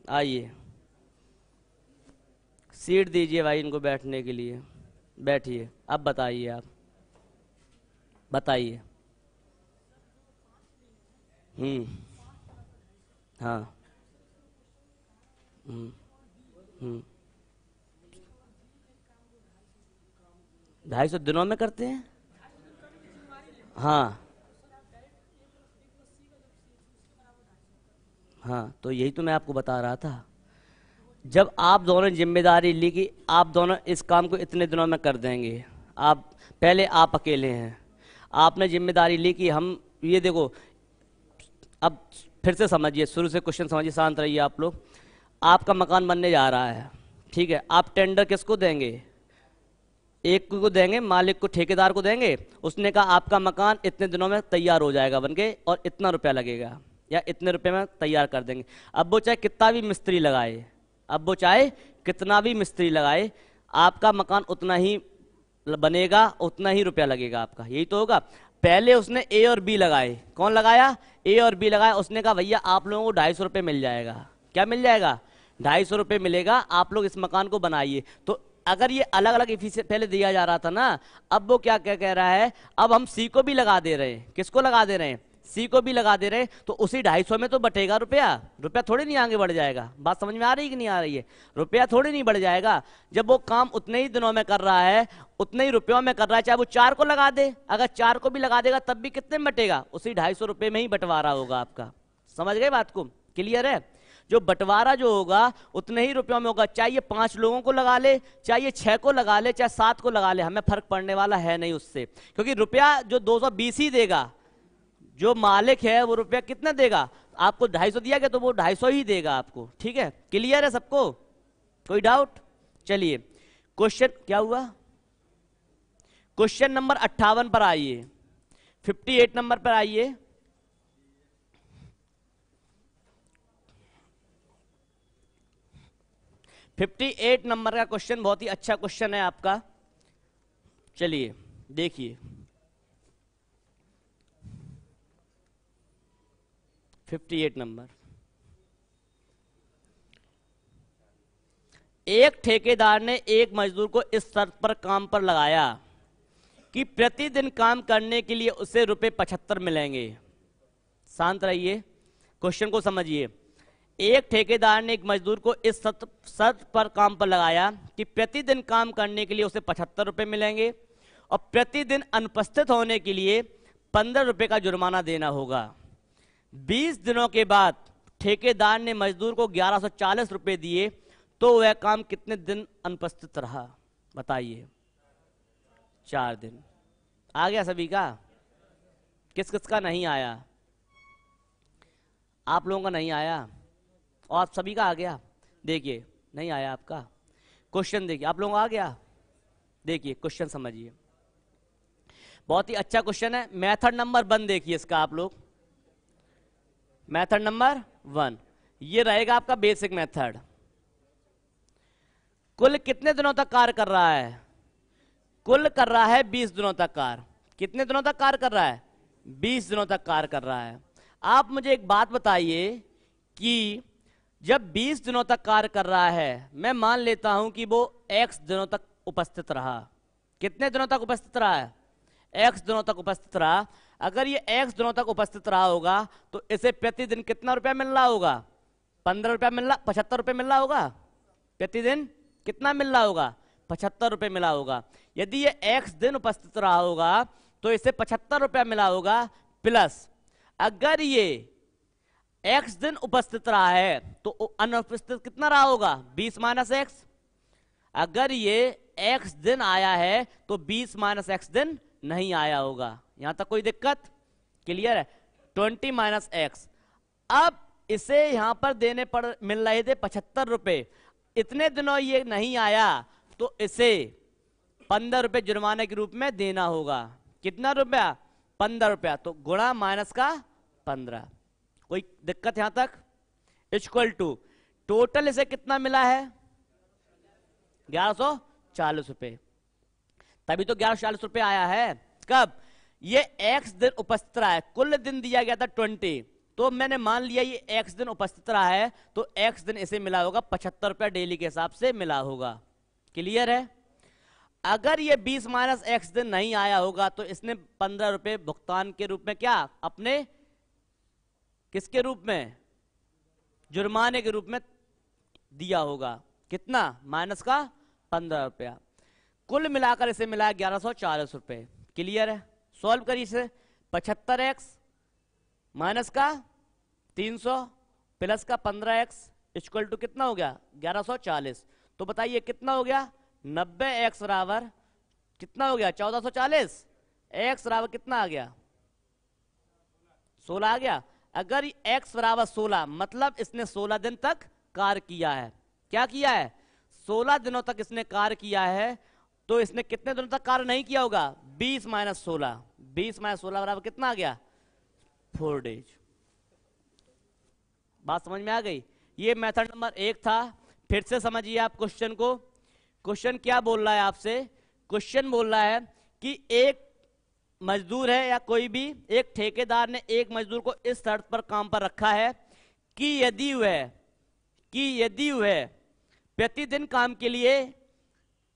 आइए। सीट दीजिए भाई इनको बैठने के लिए। बैठिए, अब बताइए आप। बताइए। हम्म हाँ। हम्म हम्म। ढाई सौ दिनों में करते हैं? हाँ। हाँ तो यही तो मैं आपको बता रहा था। जब आप दोनों ज़िम्मेदारी ली कि आप दोनों इस काम को इतने दिनों में कर देंगे, आप, पहले आप अकेले हैं। आपने ज़िम्मेदारी ली कि हम, ये देखो, अब फिर से समझिए, शुरू से क्वेश्चन समझिए, शांत रहिए आप लोग। आपका मकान बनने जा रहा है, ठीक है? आप टेंडर किसको देंगे? एक को देंगे, मालिक को, ठेकेदार को देंगे, उसने कहा, आपका मकान इतने दिनों में तैयार हो जाएगा बन के और इतना रुपया लगेगा, या इतने रुपए में तैयार कर देंगे। अब वो चाहे कितना भी मिस्त्री लगाए, अब वो चाहे कितना भी मिस्त्री लगाए, आपका मकान उतना ही बनेगा, उतना ही रुपया लगेगा आपका। यही तो होगा। पहले उसने ए और बी लगाए। कौन लगाया? ए और बी लगाया। उसने कहा, भैया, आप लोगों को ढाई सौ रुपये मिल जाएगा। क्या मिल जाएगा? ढाई सौ रुपये मिलेगा। आप लोग इस मकान को बनाइए। तो अगर ये अलग अलग पहले दिया जा रहा था ना, अब वो क्या क्या कह रहा है, अब हम सी को भी लगा दे रहे हैं। किसको लगा दे रहे हैं? सी को भी लगा दे रहे हैं तो उसी ढाई सौ में तो बटेगा रुपया। रुपया थोड़ी नहीं आगे बढ़ जाएगा। बात समझ में आ रही कि नहीं आ रही है? रुपया थोड़ी नहीं बढ़ जाएगा। जब वो काम उतने ही दिनों में कर रहा है, उतने ही रुपयों में कर रहा है, चाहे वो चार को लगा दे। अगर चार को भी लगा देगा, तब भी कितने में बटेगा? उसी ढाई सौ रुपये में ही बंटवारा होगा आपका। समझ गए बात को? क्लियर है? जो बंटवारा जो होगा, उतने ही रुपयों में होगा। चाहिए पाँच लोगों को लगा ले चाहिए छह को लगा ले, चाहे सात को लगा ले, हमें फ़र्क पड़ने वाला है नहीं उससे। क्योंकि रुपया जो दो सौ बीस ही देगा, जो मालिक है, वो रुपया कितना देगा? आपको ढाई सौ दिया गया तो वो ढाई सौ ही देगा आपको। ठीक है? क्लियर है सबको? कोई डाउट? चलिए। क्वेश्चन क्या हुआ? क्वेश्चन नंबर अट्ठावन पर आइए। फिफ्टी एट नंबर पर आइए। फिफ्टी एट नंबर का क्वेश्चन, बहुत ही अच्छा क्वेश्चन है आपका। चलिए, देखिए। Fifty eight number. एक ठेकेदार ने एक मजदूर को इस शर्त पर काम पर लगाया कि प्रतिदिन काम करने के लिए उसे रुपए पचहत्तर मिलेंगे। शांत रहिए, क्वेश्चन को समझिए। एक ठेकेदार ने एक मजदूर को इस शर्त पर काम पर लगाया कि प्रतिदिन काम करने के लिए उसे पचहत्तर रुपए मिलेंगे और प्रतिदिन अनुपस्थित होने के लिए पंद्रह रुपए का जुर्माना देना होगा। बीस दिनों के बाद ठेकेदार ने मजदूर को ग्यारह सौ चालीस रुपए दिए तो वह काम कितने दिन अनुपस्थित रहा? बताइए। चार दिन। आ गया सभी का? किस किस का नहीं आया? आप लोगों का नहीं आया? और आप सभी का आ गया। देखिए, नहीं आया आपका। क्वेश्चन देखिए, आप लोगों आ गया? देखिए क्वेश्चन समझिए। बहुत ही अच्छा क्वेश्चन है। मेथड नंबर वन देखिए इसका आप लोग। मेथड नंबर वन ये रहेगा आपका बेसिक मेथड कुल कितने दिनों तक कार्य कर रहा है? कुल कर रहा है बीस दिनों तक कार्य। कितने दिनों तक कार्य कर रहा है? बीस दिनों तक कार्य कर रहा है। आप मुझे एक बात बताइए कि जब 20 दिनों तक कार्य कर रहा है, मैं मान लेता हूँ कि वो x दिनों तक उपस्थित रहा। कितने दिनों तक उपस्थित रहा है? X दिनों तक उपस्थित रहा। अगर ये x दिनों तक उपस्थित रहा होगा तो इसे प्रतिदिन कितना रुपया मिल रहा होगा? पंद्रह रुपया मिल रहा, पचहत्तर रुपये मिल रहा होगा? प्रतिदिन कितना मिल रहा होगा? पचहत्तर रुपये मिला होगा। यदि ये एक्स दिन उपस्थित रहा होगा तो इसे पचहत्तर रुपया मिला होगा, प्लस। अगर ये एक्स दिन उपस्थित रहा है तो अनुपस्थित कितना रहा होगा? बीस माइनस एक्स अगर ये एक्स दिन आया है तो बीस माइनस एक्स दिन नहीं आया होगा। यहाँ तक कोई दिक्कत? क्लियर है? ट्वेंटी माइनस एक्स अब इसे यहाँ पर देने पर मिल रहे थे पचहत्तर रुपए। इतने दिनों ये नहीं आया तो इसे पंद्रह रुपए जुर्माने के रूप में देना होगा। कितना रुपया? पंद्रह रुपया। तो गुणा माइनस का पंद्रह। कोई दिक्कत यहाँ तक? इक्वल टू टोटल इसे कितना मिला है? ग्यारह सौ चालीस रुपए। तभी तो ग्यारह चालीस रुपए आया है। कब? ये एक्स दिन उपस्थित रहा है। कुल दिन दिया गया था ट्वेंटी। तो मैंने मान लिया ये एक्स दिन उपस्थित रहा है तो एक्स दिन इसे मिला होगा, पचहत्तर रुपया डेली के हिसाब से मिला होगा। क्लियर है? अगर ये 20 माइनस एक्स दिन नहीं आया होगा तो इसने पंद्रह रुपए भुगतान के रूप में क्या? अपने किसके रूप में? जुर्माने के रूप में दिया होगा। कितना? माइनस का पंद्रह रुपया। कुल मिलाकर इसे मिला ग्यारह सौ चालीस रुपए क्लियर है? सॉल्व करिए इसे। पचहत्तर एक्स माइनस का तीन सौ प्लस का पंद्रह एक्स इक्वल टू कितना हो गया? ग्यारह सौ चालीस। तो बताइए कितना हो गया? नब्बे एक्स बराबर कितना हो गया? चौदह सौ चालीस। एक्स बराबर कितना आ गया? सोलह आ गया। अगर x बराबर सोलह मतलब इसने सोलह दिन तक कार्य किया है। क्या किया है? सोलह दिनों तक इसने कार्य किया है तो इसने कितने दिनों तक कार्य नहीं किया होगा? बीस माइनस सोलह। बीस माइनस सोलह बराबर कितना आ गया? Four days. बात समझ में आ गई? ये मेथड नंबर एक था। फिर से समझिए आप क्वेश्चन को। क्वेश्चन क्या बोल रहा है आपसे? क्वेश्चन बोल रहा है कि एक मजदूर है या कोई भी, एक ठेकेदार ने एक मजदूर को इस शर्त पर काम पर रखा है कि यदि वह, कि यदि वह प्रतिदिन काम के लिए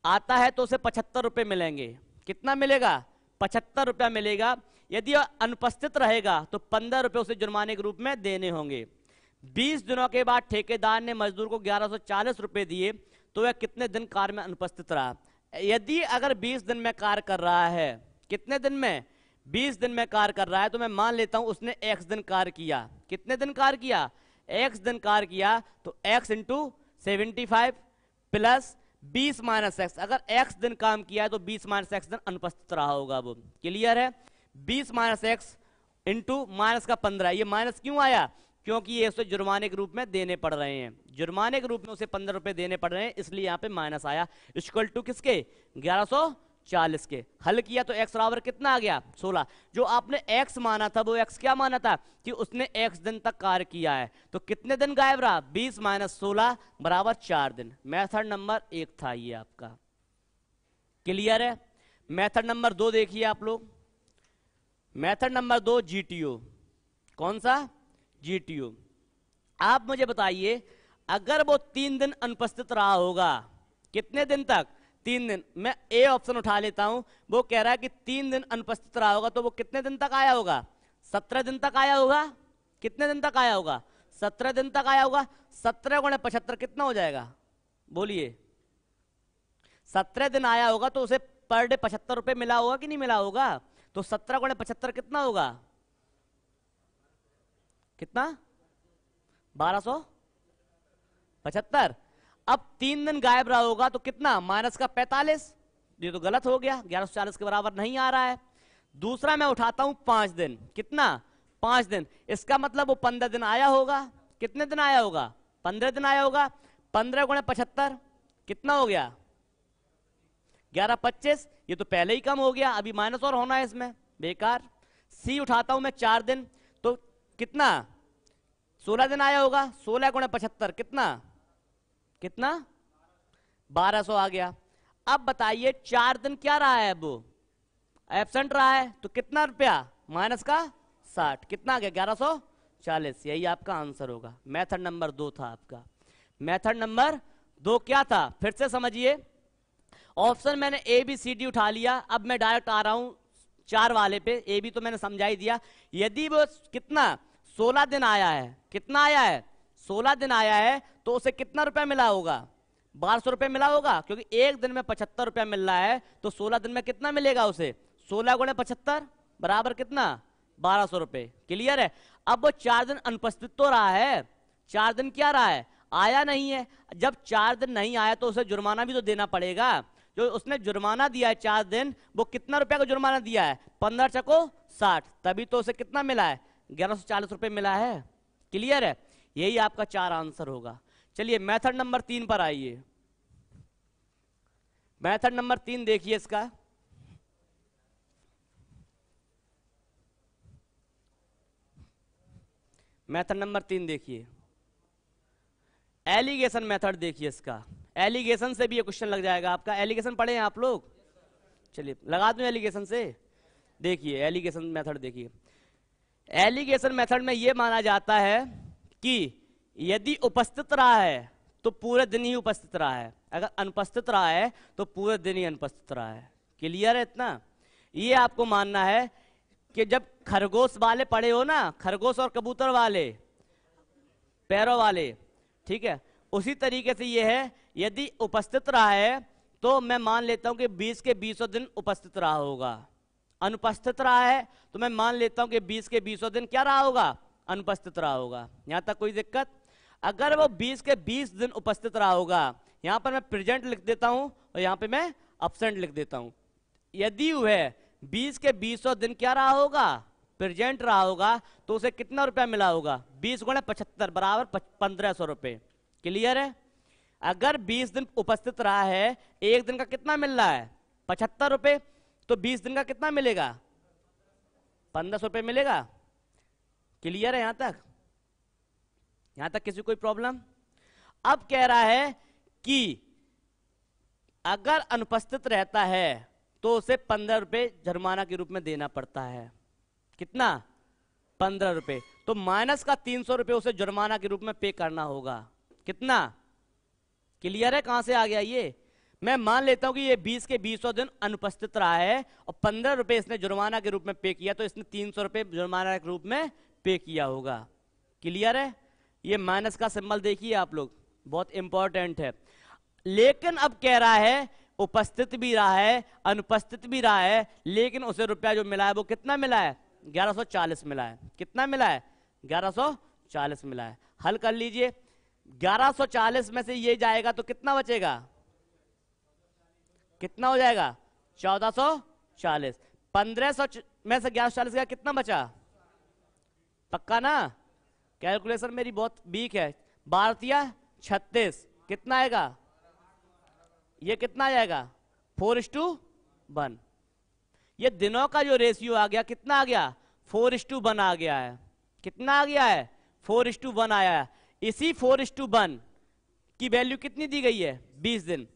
आता है तो उसे पचहत्तर रुपये मिलेंगे। कितना मिलेगा? पचहत्तर रुपया मिलेगा। यदि वह अनुपस्थित रहेगा तो पंद्रह रुपये उसे जुर्माने के रूप में देने होंगे। बीस दिनों के बाद ठेकेदार ने मजदूर को ग्यारह सौ चालीस रुपए दिए तो वह कितने दिन कार्य में अनुपस्थित रहा? यदि अगर बीस दिन में कार्य कर रहा है कितने दिन में? बीस दिन में कार्य कर रहा है तो मैं मान लेता हूँ उसने एक्स दिन कार्य किया। कितने दिन कार्य किया? एक्स दिन कार्य किया तो x into seventy five plus बीस माइनस एक्स अगर एक्स दिन काम किया है तो बीस माइनस एक्स दिन अनुपस्थित रहा होगा वो क्लियर है? बीस माइनस एक्स इंटू माइनस का पंद्रह। ये माइनस क्यों आया? क्योंकि ये उसे जुर्माने के रूप में देने पड़ रहे हैं। जुर्माने के रूप में उसे पंद्रह रुपए देने पड़ रहे हैं, इसलिए यहाँ पे माइनस आया। इक्वल टू किसके? ग्यारह सौ चालीस के। हल किया तो एक्स बराबर कितना आ गया? सोलह। जो आपने एक्स माना था, वो एक्स क्या माना था? कि उसने एक्स दिन तक कार्य किया है। तो कितने दिन गायब रहा? बीस माइनस सोलह बराबर चार दिन। मेथड नंबर एक था ये आपका। क्लियर है? मेथड नंबर दो देखिए आप लोग। मेथड नंबर दो जीटीओ कौन सा? जीटीओ आप मुझे बताइए, अगर वो तीन दिन अनुपस्थित रहा होगा, कितने दिन तक? तीन दिन। मैं ए ऑप्शन उठा लेता हूँ। वो कह रहा है कि तीन दिन अनुपस्थित रहा होगा तो वो कितने दिन तक आया होगा? सत्रह दिन तक आया होगा? कितने दिन तक आया होगा? सत्रह दिन तक आया होगा? सत्रह गुणे पचहत्तर कितना हो जाएगा? बोलिए। सत्रह दिन आया होगा तो उसे पर डे पचहत्तर रुपए मिला होगा कि नहीं मिला होगा? तो सत्रह गुणे पचहत्तर कितना होगा? कितना? बारह सौ? पचहत्तर। अब तीन दिन गायब रहा होगा तो कितना? माइनस का पैतालीस? ये तो गलत हो गया। ग्यारह सौ चालीस के बराबर नहीं आ रहा है। दूसरा मैं उठाता हूँ पाँच दिन। कितना? पाँच दिन। इसका मतलब वो पंद्रह दिन आया होगा। कितने दिन आया होगा? पंद्रह दिन आया होगा। पंद्रह गुणे पचहत्तर। कितना हो गया? ग्यारह पच्चीस। ये तो पहले ही कम हो गया। अभी माइनस और होना है इसमें। बेकार। सी उठाता हूँ मैं चार दिन। तो कितना? सोलह दिन आया होगा। सोलह गुणे पचहत्तर। कितना? कितना? बारह सौ आ गया। अब बताइए, चार दिन क्या रहा है अब? एबसेंट रहा है तो कितना रुपया? माइनस का साठ। कितना आ गया? ग्यारह सौ चालीस। यही आपका आंसर होगा। मेथड नंबर दो था आपका। मेथड नंबर दो क्या था? फिर से समझिए। ऑप्शन मैंने ए बी सी डी उठा लिया। अब मैं डायरेक्ट आ रहा हूँ चार वाले पे। ए बी तो मैंने समझा ही दिया। यदि वो कितना? सोलह दिन आया है। कितना आया है? सोलह दिन आया है तो उसे कितना रुपया मिला होगा? बारह सौ रुपया मिला होगा? क्योंकि एक दिन में पचहत्तर रुपया मिल रहा है तो सोलह दिन में कितना मिलेगा उसे? सोलह गुणे पचहत्तर बराबर कितना? बारह सौ रुपये। क्लियर है? अब वो चार दिन अनुपस्थित तो रहा है। चार दिन क्या रहा है? आया नहीं है। जब चार दिन नहीं आया तो उसे जुर्माना भी तो देना पड़ेगा। जो उसने जुर्माना दिया है चार दिन, वो कितना रुपया का जुर्माना दिया है? पंद्रह चको साठ। तभी तो उसे कितना मिला है? ग्यारह सौ चालीस रुपए मिला है। क्लियर है? यही आपका चार आंसर होगा। चलिए, मेथड नंबर तीन पर आइए। मेथड नंबर तीन देखिए इसका। मेथड नंबर तीन देखिए। एलिगेशन मेथड देखिए इसका। एलिगेशन से भी ये क्वेश्चन लग जाएगा आपका। एलिगेशन पढ़े हैं आप लोग? चलिए, लगा दू एलिगेशन से। देखिए, एलिगेशन मेथड देखिए। एलिगेशन मेथड में यह माना जाता है कि यदि उपस्थित रहा है तो पूरे दिन ही उपस्थित रहा है। अगर अनुपस्थित रहा है तो पूरे दिन ही अनुपस्थित रहा है। क्लियर है इतना? ये आपको मानना है कि जब खरगोश वाले पड़े हो ना, खरगोश और कबूतर वाले, पैरों वाले, ठीक है? उसी तरीके से ये है, यदि उपस्थित रहा है तो मैं मान लेता हूँ कि 20 के 20 दिन उपस्थित रहा होगा। अनुपस्थित रहा है तो मैं मान लेता हूँ कि 20 के 20 दिन क्या रहा होगा? अनुपस्थित रहा होगा। यहाँ तक कोई दिक्कत? अगर वो 20 के 20 दिन उपस्थित रहा होगा, यहाँ पर मैं प्रेजेंट लिख देता हूँ और यहाँ पे मैं अपसेंट लिख देता हूँ। यदि वह बीस के बीसों दिन क्या रहा होगा? प्रेजेंट रहा होगा तो उसे कितना रुपया मिला होगा? बीस गुणे पचहत्तर बराबर पंद्रह सौ रुपए क्लियर है? अगर बीस दिन उपस्थित रहा है, एक दिन का कितना मिल रहा है? पचहत्तर रुपए तो बीस दिन का कितना मिलेगा? पंद्रह सौ रुपए मिलेगा? क्लियर है यहाँ तक? यहाँ तक किसी कोई प्रॉब्लम अब कह रहा है कि अगर अनुपस्थित रहता है तो उसे पंद्रह रुपए जुर्माना के रूप में देना पड़ता है। कितना? पंद्रह रुपए। तो माइनस का तीन सौ रुपए उसे जुर्माना के रूप में पे करना होगा। कितना? क्लियर है? कहाँ से आ गया ये? मैं मान लेता हूँ कि ये बीस के बीसों दिन अनुपस्थित रहा है और पंद्रह रुपए इसने जुर्माना के रूप में पे किया तो इसने तीन सौ रुपए जुर्माना के रूप में पे किया होगा। क्लियर है? ये माइनस का सिंबल देखिए आप लोग। बहुत इंपॉर्टेंट है। लेकिन अब कह रहा है, उपस्थित भी रहा है, अनुपस्थित भी रहा है, लेकिन उसे रुपया जो मिला है वो कितना मिला है? 1140 मिला है। कितना मिला है? 1140 मिला है। हल कर लीजिए। 1140 में से ये जाएगा तो कितना बचेगा? कितना हो जाएगा? 1440 1500 में से 1140 का कितना बचा? पक्का ना? कैलकुलेशन मेरी बहुत वीक है। भारतीय, छत्तीस। कितना आएगा? ये कितना आ जाएगा? फोर इस टू वन ये दिनों का जो रेशियो आ गया, कितना आ गया? फोर इस टू वन आ गया है। कितना आ गया है? फोर इस टू वन आया है। इसी फोर इस टू वन की वैल्यू कितनी दी गई है? बीस दिन।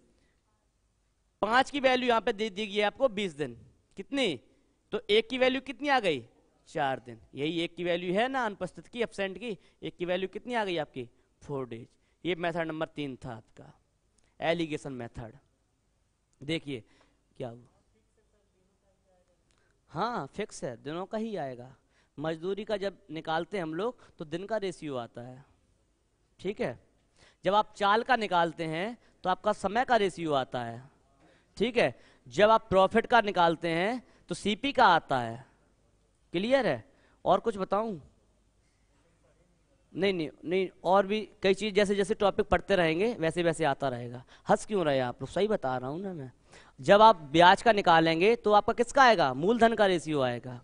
पाँच की वैल्यू यहाँ पे दे दी गई है आपको बीस दिन। कितनी? तो एक की वैल्यू कितनी आ गई? चार दिन। यही एक की वैल्यू है ना अनुपस्थित की एबसेंट की? एक की वैल्यू कितनी आ गई आपकी? फोर डेज़ ये मेथड नंबर तीन था आपका। एलिगेशन मेथड देखिए, क्या हुआ? हाँ फिक्स है। दिनों का ही आएगा। मजदूरी का जब निकालते हैं हम लोग तो दिन का रेशियो आता है। ठीक है? जब आप चाल का निकालते हैं तो आपका समय का रेशियो आता है। ठीक है? जब आप प्रॉफिट का निकालते हैं तो सीपी का आता है। क्लियर है? और कुछ बताऊँ? नहीं नहीं नहीं, और भी कई चीज़, जैसे जैसे टॉपिक पढ़ते रहेंगे, वैसे वैसे आता रहेगा। हंस क्यों रहे आप लोग? सही बता रहा हूँ ना मैं। जब आप ब्याज का निकालेंगे तो आपका किसका आएगा? मूलधन का रेशियो आएगा।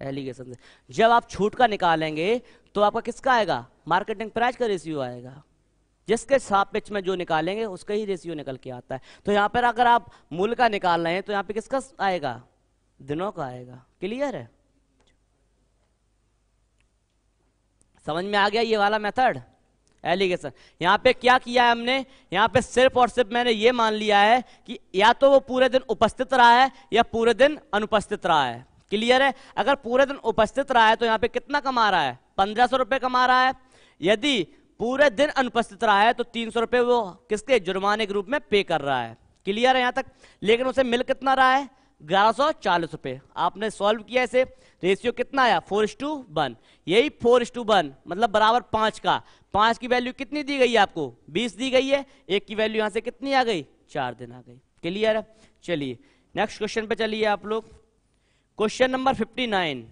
एलिगेशन से। जब आप छूट का निकालेंगे तो आपका किसका आएगा? मार्केटिंग प्राइस का रेशियो आएगा। जिसके सापेक्ष में जो निकालेंगे, उसका ही रेशियो निकल के आता है। तो यहाँ पर अगर आप मूल का निकाल रहे हैं तो यहाँ पे किसका आएगा? दिनों का आएगा। क्लियर है? समझ में आ गया ये वाला मेथड एलिगेशन यहाँ पे क्या किया है हमने? यहाँ पे सिर्फ़ और सिर्फ़ मैंने ये मान लिया है कि या तो वो पूरे दिन उपस्थित रहा है या पूरे दिन अनुपस्थित रहा है। क्लियर है? अगर पूरे दिन उपस्थित रहा है तो यहाँ पे कितना कमा रहा है? पंद्रह सौ रुपए कमा रहा है। यदि पूरे दिन अनुपस्थित रहा है तो तीन सौ रुपए वो किसके? जुर्माने के रूप में पे कर रहा है। क्लियर है यहाँ तक? लेकिन उसे मिल कितना रहा है? ग्यारह सौ चालीस रुपए। आपने सॉल्व किया इसे। रेशियो कितना आया? फोर इस टू वन यही फोर इस टू वन मतलब बराबर पाँच का। पाँच की वैल्यू कितनी दी गई है आपको? बीस दी गई है। एक की वैल्यू यहाँ से कितनी आ गई? चार दिन आ गई। क्लियर है? चलिए नेक्स्ट क्वेश्चन पे चलिए आप लोग। Question number fifty nine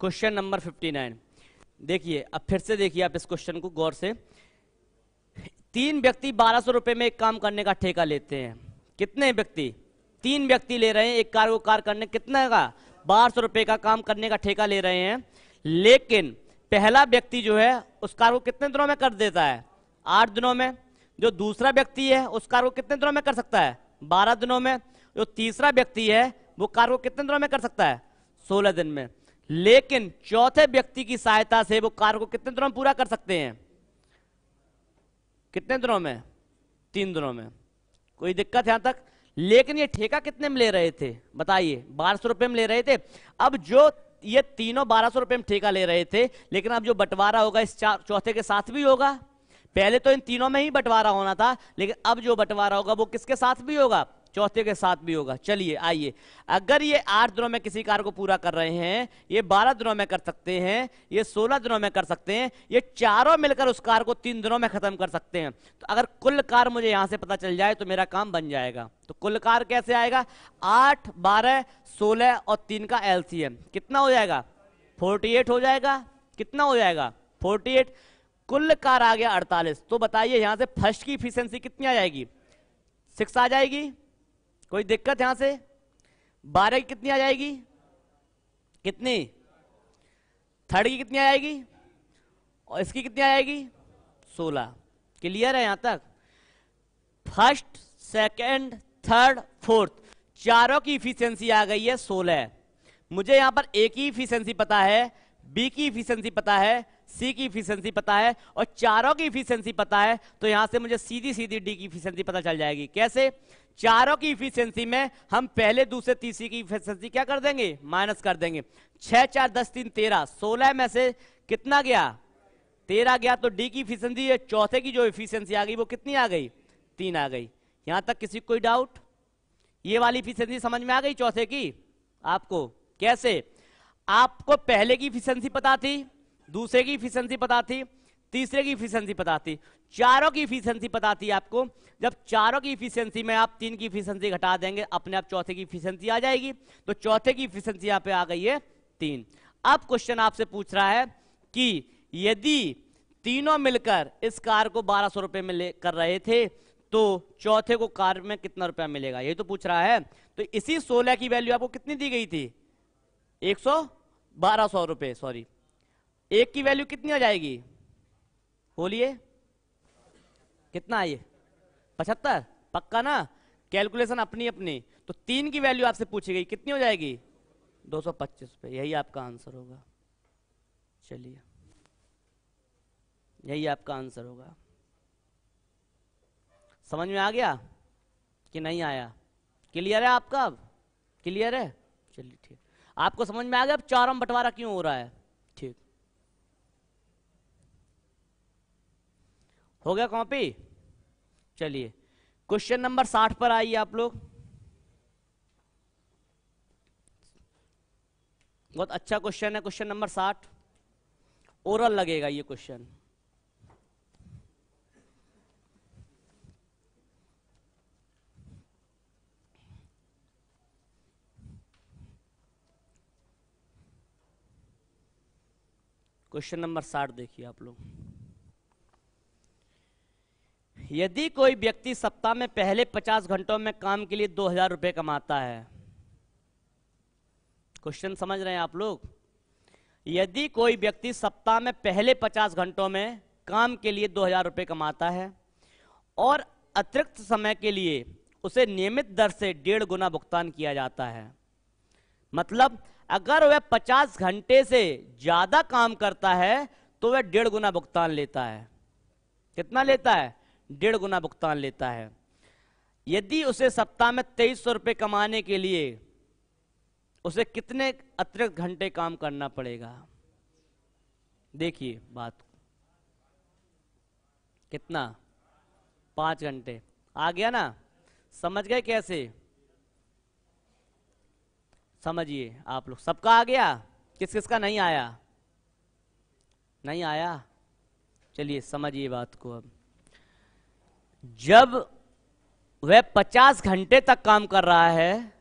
question number fifty nine. देखिए, अब फिर से देखिए आप इस क्वेश्चन को गौर से। तीन व्यक्ति बारह सौ रुपए में एक काम करने का ठेका लेते हैं। कितने व्यक्ति? तीन व्यक्ति ले रहे हैं, एक कार को कार करने, कितने का? बारह सौ रुपए का काम करने का ठेका ले रहे हैं। लेकिन पहला व्यक्ति जो है, उस कार को कितने दिनों में कर देता है? आठ दिनों में। जो दूसरा व्यक्ति है, उस कार को कितने दिनों में कर सकता है? बारह दिनों में। जो तीसरा व्यक्ति है, वो कार को कितने दिनों में कर सकता है? सोलह दिन में। लेकिन चौथे व्यक्ति की सहायता से वो कार्य को कितने दिनों में पूरा कर सकते हैं? कितने दिनों में? तीन दिनों में। कोई दिक्कत यहाँ तक? लेकिन ये ठेका कितने में ले रहे थे? बताइए। बारह सौ रुपए में ले रहे थे। अब जो ये तीनों बारह सौ रुपए में ठेका ले रहे थे, लेकिन अब जो बंटवारा होगा, इस चौथे के साथ भी होगा। पहले तो इन तीनों में ही बंटवारा होना था, लेकिन अब जो बंटवारा होगा, वो किसके साथ भी होगा? चौथे के साथ भी होगा। चलिए, आइए। अगर ये आठ दिनों में किसी कार्य को पूरा कर रहे हैं, ये बारह दिनों में कर सकते हैं, ये सोलह दिनों में कर सकते हैं, ये चारों मिलकर उस कार्य को तीन दिनों में खत्म कर सकते हैं। तो अगर कुल कार्य मुझे यहाँ से पता चल जाए तो मेरा काम बन जाएगा। तो कुल कार्य कैसे आएगा? आठ, बारह, सोलह और तीन का एलसीएम। कितना हो जाएगा? फोर्टी हो जाएगा। कितना हो जाएगा? फोर्टी कुल कार आ गया अड़तालीस। तो बताइए, यहाँ से फ़र्स्ट की इफिशियंसी कितनी आ जाएगी? सिक्स आ जाएगी? कोई दिक्कत यहाँ से? बारह की कितनी आ जाएगी? कितनी? थर्ड की कितनी आ जाएगी? और इसकी कितनी आ जाएगी? सोलह। क्लियर है यहाँ तक? First, second, third, fourth. चारों की इफिशियंसी आ गई है, सोलह। मुझे यहाँ पर ए की इफिशियंसी पता है, बी की इफिशियंसी पता है सी की इफिशियंसी पता है और चारों की इफिशियंसी पता है तो यहाँ से मुझे सीधी सीधी डी की इफिशियंसी पता चल जाएगी। कैसे? चारों की इफिशियंसी में हम पहले, दूसरे, तीसरी की इफिशियंसी क्या कर देंगे? माइनस कर देंगे। छह, चार, दस, तीन, तेरह। सोलह में से कितना गया? तेरह गया तो डी की इफिशियंसी चौथे की जो इफिशियंसी आ गई, वो कितनी आ गई? तीन आ गई। यहाँ तक किसी कोई डाउट ये वाली इफिशियंसी समझ में आ गई चौथे की? आपको। कैसे? आपको पहले की इफिशियंसी पता थी। दूसरे की इफिशियंसी पता थी, तीसरे की इफिशियंसी पता थी, चारों की इफिशियंसी पता थी आपको। जब चारों की इफिशियंसी में आप तीन की इफिशियंसी घटा देंगे, अपने आप चौथे की इफिशियंसी आ जाएगी। तो चौथे की इफिशियंसी यहाँ पे आ गई है तीन। अब क्वेश्चन आपसे पूछ रहा है कि यदि तीनों मिलकर इस कार को बारह सौ रुपए में कर रहे थे तो चौथे को कार में कितना रुपया मिलेगा? ये तो पूछ रहा है। तो इसी सोलह की वैल्यू आपको कितनी दी गई थी? एक सौ? बारह सौ रुपए सॉरी एक की वैल्यू कितनी हो जाएगी? बोलिए। कितना ये? पचहत्तर? पक्का ना? कैलकुलेशन अपनी अपनी। तो तीन की वैल्यू आपसे पूछी गई। कितनी हो जाएगी? दो सौ पच्चीस पे। यही आपका आंसर होगा। चलिए। यही आपका आंसर होगा। समझ में आ गया? कि नहीं आया? क्लियर है आपका अब? क्लियर है? चलिए ठीक। आपको समझ में आ गया अब चारम बंटवारा क्यों हो रहा है? हो गया कॉपी चलिए क्वेश्चन नंबर साठ पर आइए आप लोग। बहुत अच्छा क्वेश्चन है क्वेश्चन नंबर साठ। ओरल लगेगा ये क्वेश्चन क्वेश्चन नंबर साठ देखिए आप लोग। यदि कोई व्यक्ति सप्ताह में पहले 50 घंटों में काम के लिए 2000 रुपए कमाता है। क्वेश्चन समझ रहे हैं आप लोग? यदि कोई व्यक्ति सप्ताह में पहले 50 घंटों में काम के लिए 2000 रुपए कमाता है और अतिरिक्त समय के लिए उसे नियमित दर से डेढ़ गुना भुगतान किया जाता है मतलब अगर वह 50 घंटे से ज़्यादा काम करता है तो वह डेढ़ गुना भुगतान लेता है। कितना लेता है? डेढ़ गुना भुगतान लेता है। यदि उसे सप्ताह में तेईस सौ रुपए कमाने के लिए उसे कितने अतिरिक्त घंटे काम करना पड़ेगा? देखिए बात। कितना? पाँच घंटे। आ गया ना? समझ गए कैसे? समझिए आप लोग। सबका आ गया? किस किस का नहीं आया? नहीं आया? चलिए समझिए बात को अब। जब वह पचास घंटे तक काम कर रहा है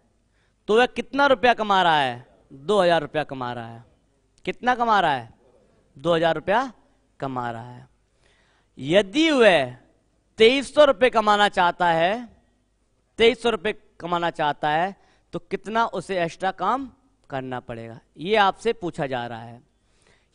तो वह कितना रुपया कमा रहा है? दो हज़ार रुपया कमा रहा है। कितना कमा रहा है? दो हज़ार रुपया कमा रहा है। यदि वह तेईस सौ रुपये कमाना चाहता है, तेईस सौ रुपये कमाना चाहता है तो कितना उसे एक्स्ट्रा काम करना पड़ेगा? ये आपसे पूछा जा रहा है।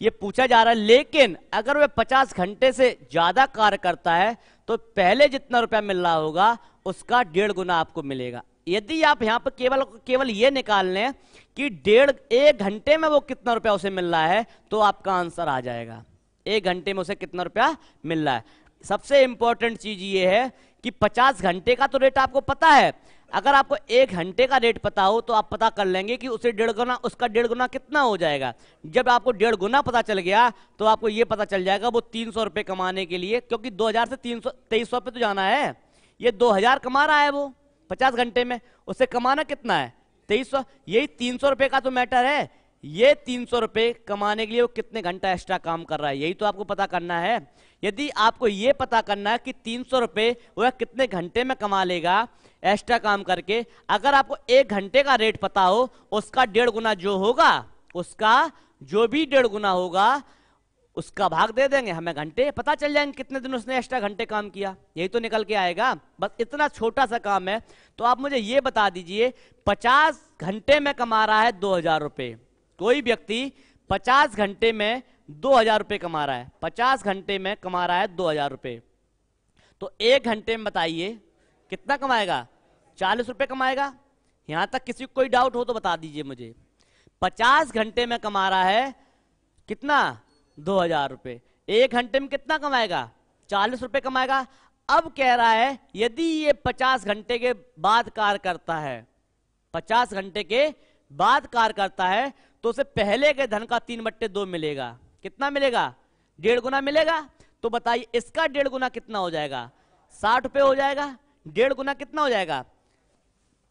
ये पूछा जा रहा है, लेकिन अगर वह पचास घंटे से ज़्यादा कार्य करता है तो पहले जितना रुपया मिल रहा होगा, उसका डेढ़ गुना आपको मिलेगा। यदि आप यहाँ पर केवल केवल यह निकाल लें कि डेढ़, एक घंटे में वो कितना रुपया उसे मिल रहा है तो आपका आंसर आ जाएगा। एक घंटे में उसे कितना रुपया मिल रहा है। सबसे इंपॉर्टेंट चीज़ ये है कि 50 घंटे का तो रेट आपको पता है अगर आपको एक घंटे का रेट पता हो तो आप पता कर लेंगे कि उसे डेढ़ गुना, उसका डेढ़ गुना कितना हो जाएगा। जब आपको डेढ़ गुना पता चल गया तो आपको ये पता चल जाएगा वो तीन सौ रुपए कमाने के लिए, क्योंकि दो हज़ार से तीन सौ, तेईस सौ पे तो जाना है। ये दो हज़ार कमा रहा है वो, पचास घंटे में। उसे कमाना कितना है? तेईस सौ, यही तीन सौ रुपए का तो मैटर है। ये तीन सौ रुपए कमाने के लिए वो कितने घंटा एक्स्ट्रा काम कर रहा है, यही तो आपको पता करना है। यदि आपको ये पता करना है कि तीन सौ रुपए वह कितने घंटे में कमा लेगा एक्स्ट्रा काम करके, अगर आपको एक घंटे का रेट पता हो, उसका डेढ़ गुना जो होगा, उसका जो भी डेढ़ गुना होगा, उसका भाग दे देंगे, हमें घंटे पता चल जाएँगे कितने दिन उसने एक्स्ट्रा घंटे काम किया। यही तो निकल के आएगा। बस इतना छोटा सा काम है। तो आप मुझे ये बता दीजिए, पचास घंटे में कमा रहा है दो हज़ार रुपये कोई व्यक्ति पचास घंटे में दो हज़ार रुपए कमा रहा है। पचास घंटे में कमा रहा है दो हज़ार रुपए तो एक घंटे में बताइए, कितना कमाएगा? चालीस रुपए कमाएगा? यहाँ तक किसी को कोई डाउट हो तो बता दीजिए मुझे। पचास घंटे में कमा रहा है कितना? दो हज़ार रुपए एक घंटे में कितना कमाएगा? चालीस रुपए कमाएगा। अब कह रहा है, यदि ये पचास घंटे के बाद कार्य करता है, पचास घंटे के बाद कार्य करता है तो उसे पहले के धन का तीन बट्टे दो मिलेगा। कितना मिलेगा? डेढ़ गुना मिलेगा? तो बताइए, इसका डेढ़ गुना कितना हो जाएगा? साठ रुपए हो जाएगा? डेढ़ गुना कितना हो जाएगा?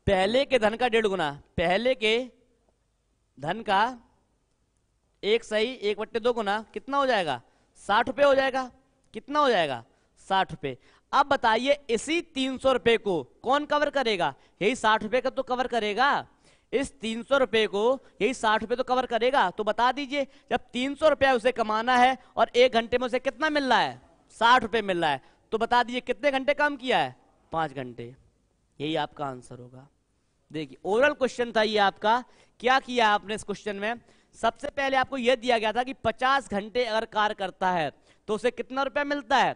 पहले के धन का डेढ़ गुना। पहले के धन का एक सही, एक बट्टे दो गुना कितना हो जाएगा? साठ रुपए हो जाएगा। कितना हो जाएगा? साठ रुपए अब बताइए, इसी तीन सौ रुपए को कौन कवर करेगा? यही साठ रुपए का तो कवर करेगा। इस तीन सौ रुपए को यही साठ रुपए तो कवर करेगा। तो बता दीजिए जब तीन सौ रुपया उसे कमाना है और एक घंटे में उसे कितना मिल रहा है? साठ रुपए मिल रहा है। तो बता दीजिए कितने घंटे काम किया है? पाँच घंटे। यही आपका आंसर होगा। देखिए ओरल क्वेश्चन था ये आपका। क्या किया आपने इस क्वेश्चन में? सबसे पहले आपको यह दिया गया था कि 50 घंटे अगर कार्य करता है तो उसे कितना रुपया मिलता है?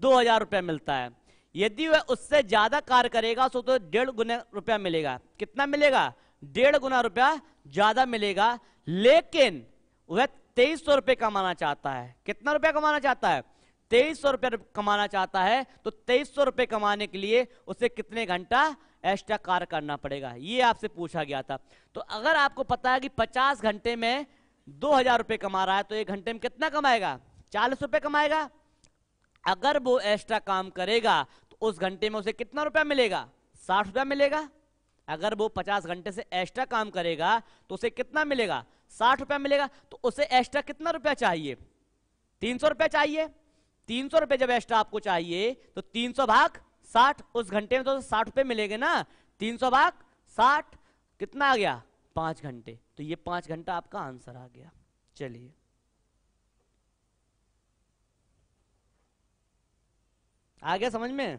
दो हज़ार रुपया मिलता है। यदि वह उससे ज़्यादा कार्य करेगा तो, तो डेढ़ गुना रुपया मिलेगा। कितना मिलेगा? डेढ़ गुना रुपया ज़्यादा मिलेगा, लेकिन वह तेईस सौ रुपये कमाना चाहता है। कितना रुपया कमाना चाहता है? तेईस सौ रुपये कमाना चाहता है तो तेईस सौ रुपये कमाने के लिए उसे कितने घंटा एक्स्ट्रा कार्य करना पड़ेगा? ये आपसे पूछा गया था। तो अगर आपको पता है कि पचास घंटे में दो हज़ार रुपये कमा रहा है तो एक घंटे में कितना कमाएगा? चालीस रुपये कमाएगा। अगर वो एक्स्ट्रा काम करेगा तो उस घंटे में उसे कितना रुपया मिलेगा? साठ रुपया मिलेगा। अगर वो पचास घंटे से एक्स्ट्रा काम करेगा तो उसे कितना मिलेगा? साठ रुपया मिलेगा तो उसे एक्स्ट्रा कितना रुपया चाहिए? तीन सौ रुपया चाहिए। तीन सौ रुपये जब एक्स्ट्रा आपको चाहिए तो तीन सौ भाग साठ, उस घंटे में तो साठ रुपये मिलेंगे ना? तीन सौ भाग साठ, कितना आ गया? पाँच घंटे। तो ये पाँच घंटा आपका आंसर आ गया। चलिए। आ गया समझ में?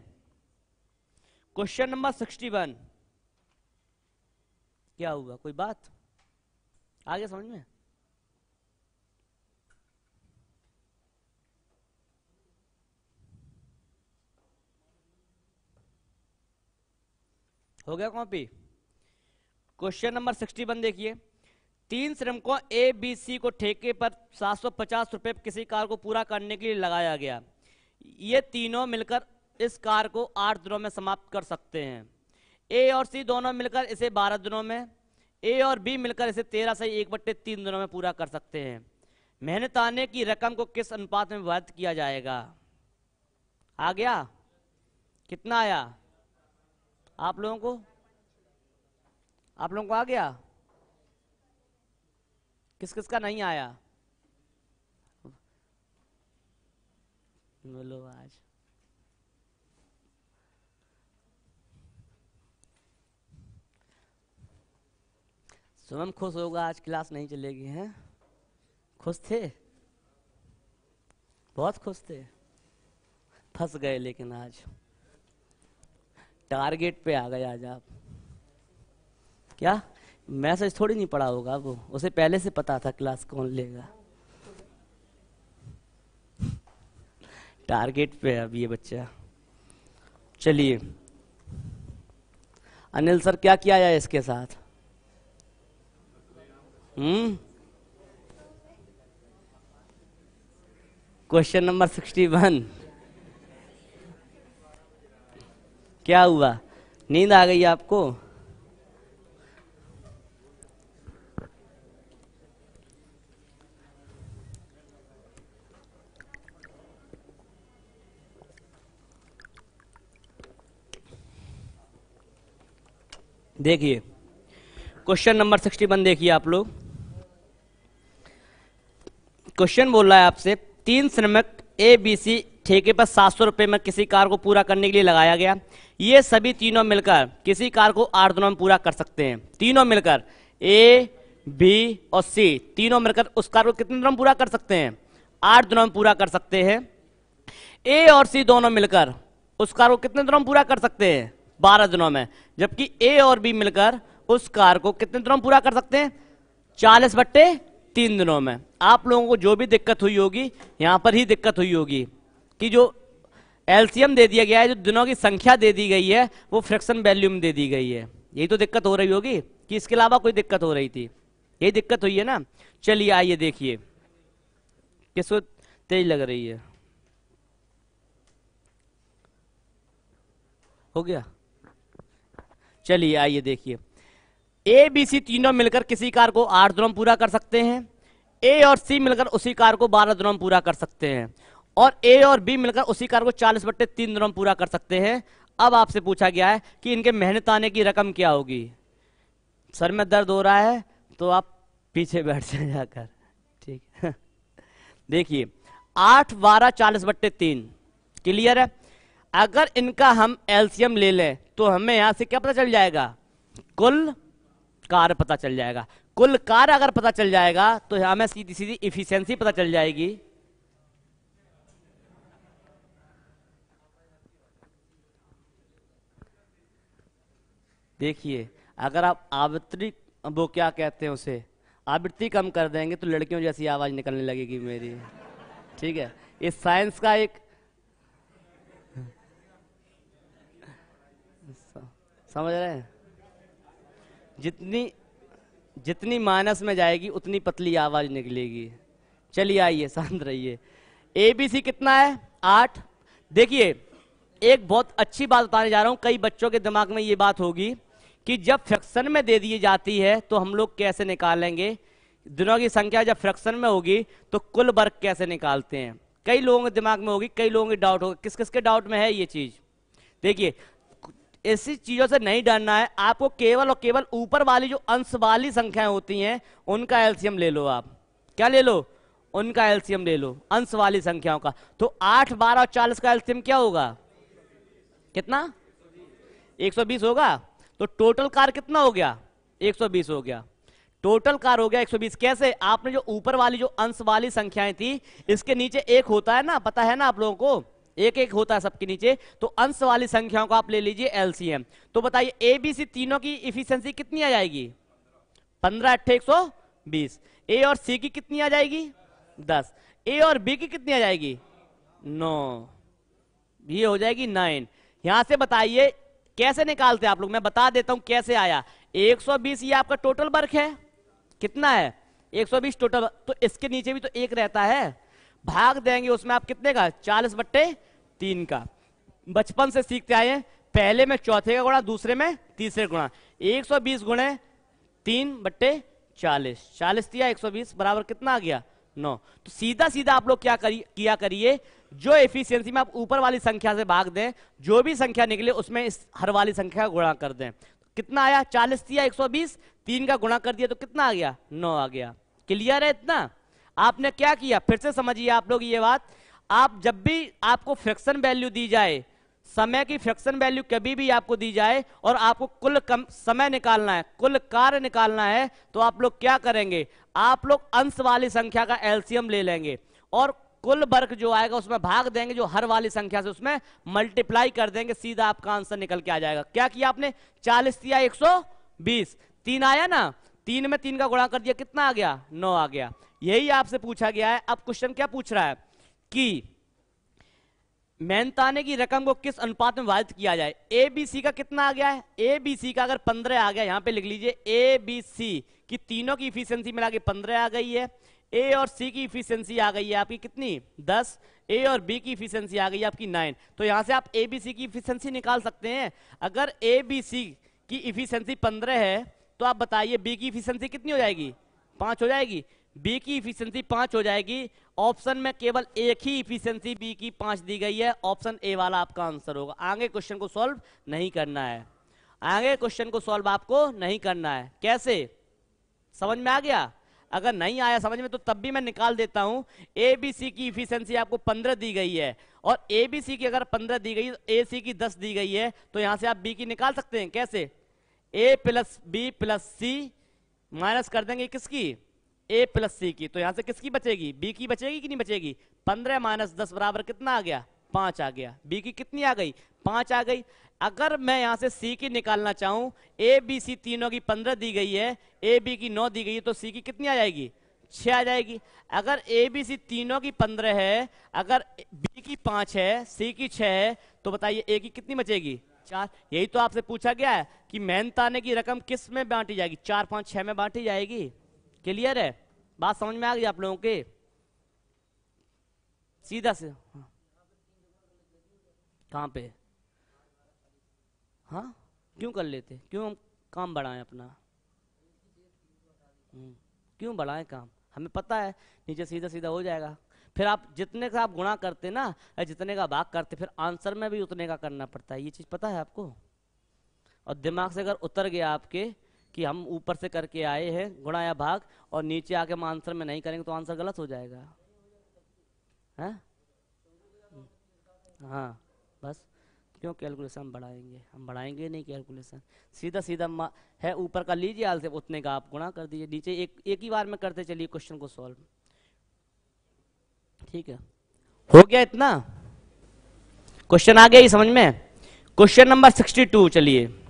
क्वेश्चन नंबर सिक्सटी वन क्या हुआ? कोई बात? आ गया समझ में? हो गया copy question number sixty one देखिए। तीन श्रमिकों ए बी सी को ठेके पर सात सौ पचास रुपए किसी कार को पूरा करने के लिए लगाया गया। ये तीनों मिलकर इस कार को आठ दिनों में समाप्त कर सकते हैं। ए और सी दोनों मिलकर इसे बारह दिनों में, ए और बी मिलकर इसे तेरह से एक बट्टे तीन दिनों में पूरा कर सकते हैं। मेहनत आने की रकम को किस अनुपात में विभाजित किया जाएगा? आ गया? कितना आया? आप लोगों को? आप लोगों को आ गया? किस किस का नहीं आया? बोलो आज। सुमन खुश होगा, आज क्लास नहीं चलेगी, हैं? खुश थे? बहुत खुश थे। फंस गए लेकिन आज। टारगेट पे आ गए आज आप। क्या? मैसेज थोड़ी नहीं पड़ा होगा वो? उसे पहले से पता था क्लास कौन लेगा। टारगेट पे अब ये बच्चा। चलिए। अनिल सर, क्या किया जाए इसके साथ? Hmm question number sixty one क्या हुआ? नींद आ गई आपको? देखिए क्वेश्चन नंबर सिक्सटी वन देखिए आप लोग। क्वेश्चन बोल रहा है आपसे, तीन श्रमिक ए बी सी ठेके पर सात सौ रुपये में किसी कार को पूरा करने के लिए लगाया गया। ये सभी तीनों मिलकर किसी कार को आठ दिनों में पूरा कर सकते हैं। तीनों मिलकर ए बी और सी तीनों मिलकर उस कार को कितने दिनों में पूरा कर सकते हैं? आठ दिनों में पूरा कर सकते हैं। ए और सी दोनों मिलकर उस कार को कितने दिनों में पूरा कर सकते हैं? बारह दिनों में। जबकि ए और बी मिलकर उस कार को कितने दिनों में पूरा कर सकते हैं? चालीस बट्टे तीन दिनों में। आप लोगों को जो भी दिक्कत हुई होगी, यहाँ पर ही दिक्कत हुई होगी। कि जो एलसीएम दे दिया गया है, जो दिनों की संख्या दे दी गई है, वो फ्रैक्शन वैल्यू में दे दी गई है। यही तो दिक्कत हो रही होगी कि इसके अलावा कोई दिक्कत हो रही थी। यही दिक्कत हुई है ना? चलिए आइए देखिए। किसको तेज लग रही है? हो गया? चलिए आइए देखिए। ए बी सी तीनों मिलकर किसी कार को आठ दिनों में पूरा कर सकते हैं। ए और सी मिलकर उसी कार को बारह दिनों में पूरा कर सकते हैं। और ए और बी मिलकर उसी कार को चालीस बट्टे तीन दिनों में पूरा कर सकते हैं। अब आपसे पूछा गया है कि इनके मेहनत आने की रकम क्या होगी? सर, में दर्द हो रहा है तो आप पीछे बैठ जाए जाकर। ठीक देखिए, आठ, बारह, चालीस बट्टे तीन। क्लियर है? अगर इनका हम एल्सियम ले लें तो हमें यहाँ से क्या पता चल जाएगा? कुल कार्य पता चल जाएगा। कुल कार्य अगर पता चल जाएगा तो हमें सीधी सीधी इफिशियंसी पता चल जाएगी। देखिए, अगर आप आवृत्ति वो क्या कहते हैं उसे? आवृत्ति कम कर देंगे तो लड़कियों जैसी आवाज़ निकलने लगेगी मेरी। ठीक है? इस साइंस का एक समझ रहे हैं? जितनी जितनी माइनस में जाएगी, उतनी पतली आवाज़ निकलेगी। चलिए आइए, शांत रहिए। ए बी सी कितना है? आठ। देखिए, एक बहुत अच्छी बात बताने जा रहा हूँ। कई बच्चों के दिमाग में ये बात होगी कि जब फ्रैक्शन में दे दी जाती है तो हम लोग कैसे निकालेंगे? दिनों की संख्या जब फ्रैक्शन में होगी तो कुल वर्ग कैसे निकालते हैं? कई लोगों के दिमाग में होगी, कई लोगों के डाउट होगा। किस किस के डाउट में है ये चीज़? देखिए ऐसी चीज़ों से नहीं डरना है। आपको केवल और केवल ऊपर वाली जो अंश वाली संख्याएँ होती हैं, उनका एल्सियम ले लो आप। क्या ले लो? उनका एल्सियम ले लो, अंश वाली संख्याओं का। तो आठ, बारह और चालीस का एल्सियम क्या होगा? कितना? 120 होगा। तो टोटल कार कितना हो गया? 120 हो गया। टोटल कार हो गया 120 कैसे? आपने जो ऊपर वाली जो अंश वाली संख्याएँ थी, इसके नीचे एक होता है ना, पता है ना आप लोगों को? एक एक होता है सबके नीचे तो अंश वाली संख्याओं को आप ले लीजिए एलसीएम। तो बताइए, ए, बी, सी तीनों की इफिशियंसी कितनी आ जाएगी? पंद्रह अट्ठे एक सौ बीस। ए और सी की कितनी आ जाएगी? दस। ए और बी की कितनी आ जाएगी? नौ। ये हो जाएगी नाइन। यहाँ से बताइए, कैसे निकालते आप लोग? मैं बता देता हूँ कैसे आया। 120 ये आपका टोटल वर्क है। कितना है? 120 टोटल तो इसके नीचे भी तो एक रहता है। भाग देंगे उसमें आप कितने का? 40 बट्टे तीन का। बचपन से सीखते आए हैं। पहले में चौथे का गुणा, दूसरे में तीसरे गुणा। 120 गुणे तीन बट्टे चालीस। चालीस दिया 120 बराबर कितना आ गया? नौ। तो सीधा सीधा आप लोग क्या करिए किया करिए। जो एफिशिएंसी में आप ऊपर वाली संख्या से भाग दें, जो भी संख्या निकले, उसमें इस हर वाली संख्या गुणा कर दें। कितना आया? 40 दिया 120 तीन का गुणा कर दिया तो कितना आ गया? नौ आ गया। क्लियर है इतना? आपने क्या किया? फिर से समझिए आप लोग ये बात। आप जब भी आपको फ्रैक्शन वैल्यू दी जाए, समय की फ्रैक्शन वैल्यू कभी भी आपको दी जाए और आपको कुल कम, समय निकालना है, कुल कार्य निकालना है तो आप लोग क्या करेंगे? आप लोग अंश वाली संख्या का एल्सियम ले लेंगे और कुल वर्ग जो आएगा उसमें भाग देंगे, जो हर वाली संख्या से उसमें मल्टीप्लाई कर देंगे, सीधा आपका आंसर निकल के आ जाएगा। क्या किया आपने? चालीस दिया एक सौ बीस। तीन आया ना? तीन में तीन का गुणा कर दिया, कितना आ गया? नौ आ गया। यही आपसे पूछा गया है। अब क्वेश्चन क्या पूछ रहा है? कि मेहनताने की रकम को किस अनुपात में विभाजित किया जाए? ए बी सी का कितना आ गया है? ए बी सी का अगर पंद्रह आ गया, यहाँ पे लिख लीजिए। ए बी सी की तीनों की इफिशियंसी मिला के पंद्रह आ गई है। ए और सी की इफिशियंसी आ गई है आपकी कितनी? दस। ए और बी की इफिशियंसी आ गई है आपकी नाइन तो यहाँ से आप ए बी सी की इफिशियंसी निकाल सकते हैं। अगर ए बी सी की इफिशियंसी पंद्रह है तो आप बताइए बी की इफिशियंसी कितनी हो जाएगी? पाँच हो जाएगी। बी की इफिशियंसी पाँच हो जाएगी। ऑप्शन में केवल एक ही इफिशियंसी बी की पाँच दी गई है। ऑप्शन ए वाला आपका आंसर होगा। आगे क्वेश्चन को सॉल्व नहीं करना है। आगे क्वेश्चन को सॉल्व आपको नहीं करना है। कैसे? समझ में आ गया? अगर नहीं आया समझ में तो तब भी मैं निकाल देता हूँ। ए बी सी की इफिशियंसी आपको पंद्रह दी गई है। और ए बी सी की अगर पंद्रह दी गई ए सी की दस दी गई है तो यहाँ से आप बी की निकाल सकते हैं। कैसे? A plus B plus C minus कर देंगे किसकी? ए प्लस सी की तो यहाँ से किसकी बचेगी? बी की बचेगी कि नहीं बचेगी? पंद्रह माइनस दस बराबर कितना आ गया? पाँच आ गया। बी की कितनी आ गई? पाँच आ गई। अगर मैं यहाँ से सी की निकालना चाहूँ ए बी सी तीनों की पंद्रह दी गई है ए बी की नौ दी गई है तो सी की कितनी आ जाएगी? छह आ जाएगी। अगर ए बी सी तीनों की पंद्रह है, अगर बी की पाँच है सी की छह है तो बताइए ए की कितनी बचेगी? चार। यही तो आपसे पूछा गया है कि मेहनताने की रकम किसमें बांटी जाएगी? चार, पाँच, छह में बांटी जाएगी। क्लियर है? बात समझ में आ गई आप लोगों के? सीधा से हाँ। कहाँ पे? हाँ? क्यों कर लेते? क्यों हम काम बढ़ाएँ अपना? हम्म, क्यों बढ़ाएँ काम? हमें पता है नीचे सीधा सीधा हो जाएगा। फिर आप जितने का आप गुणा करते ना जितने का भाग करते फिर आंसर में भी उतने का करना पड़ता है। ये चीज़ पता है आपको? और दिमाग से अगर उतर गया आपके कि हम ऊपर से करके आए हैं गुणा या भाग, और नीचे आके हम आंसर में नहीं करेंगे तो आंसर गलत हो जाएगा। है? हाँ बस। क्यों? कैलकुलेशन हम बढ़ाएँगे। हम बढ़ाएँगे नहीं कैलकुलेशन। सीधा सीधा है, ऊपर का लीजिए आल से उतने का आप गुणा कर दीजिए। नीचे एक एक ही बार में करते चलिए क्वेश्चन को सॉल्व। ठीक है। हो गया इतना? क्वेश्चन आ गया ही समझ में? क्वेश्चन नंबर सिक्सटी टू, चलिए।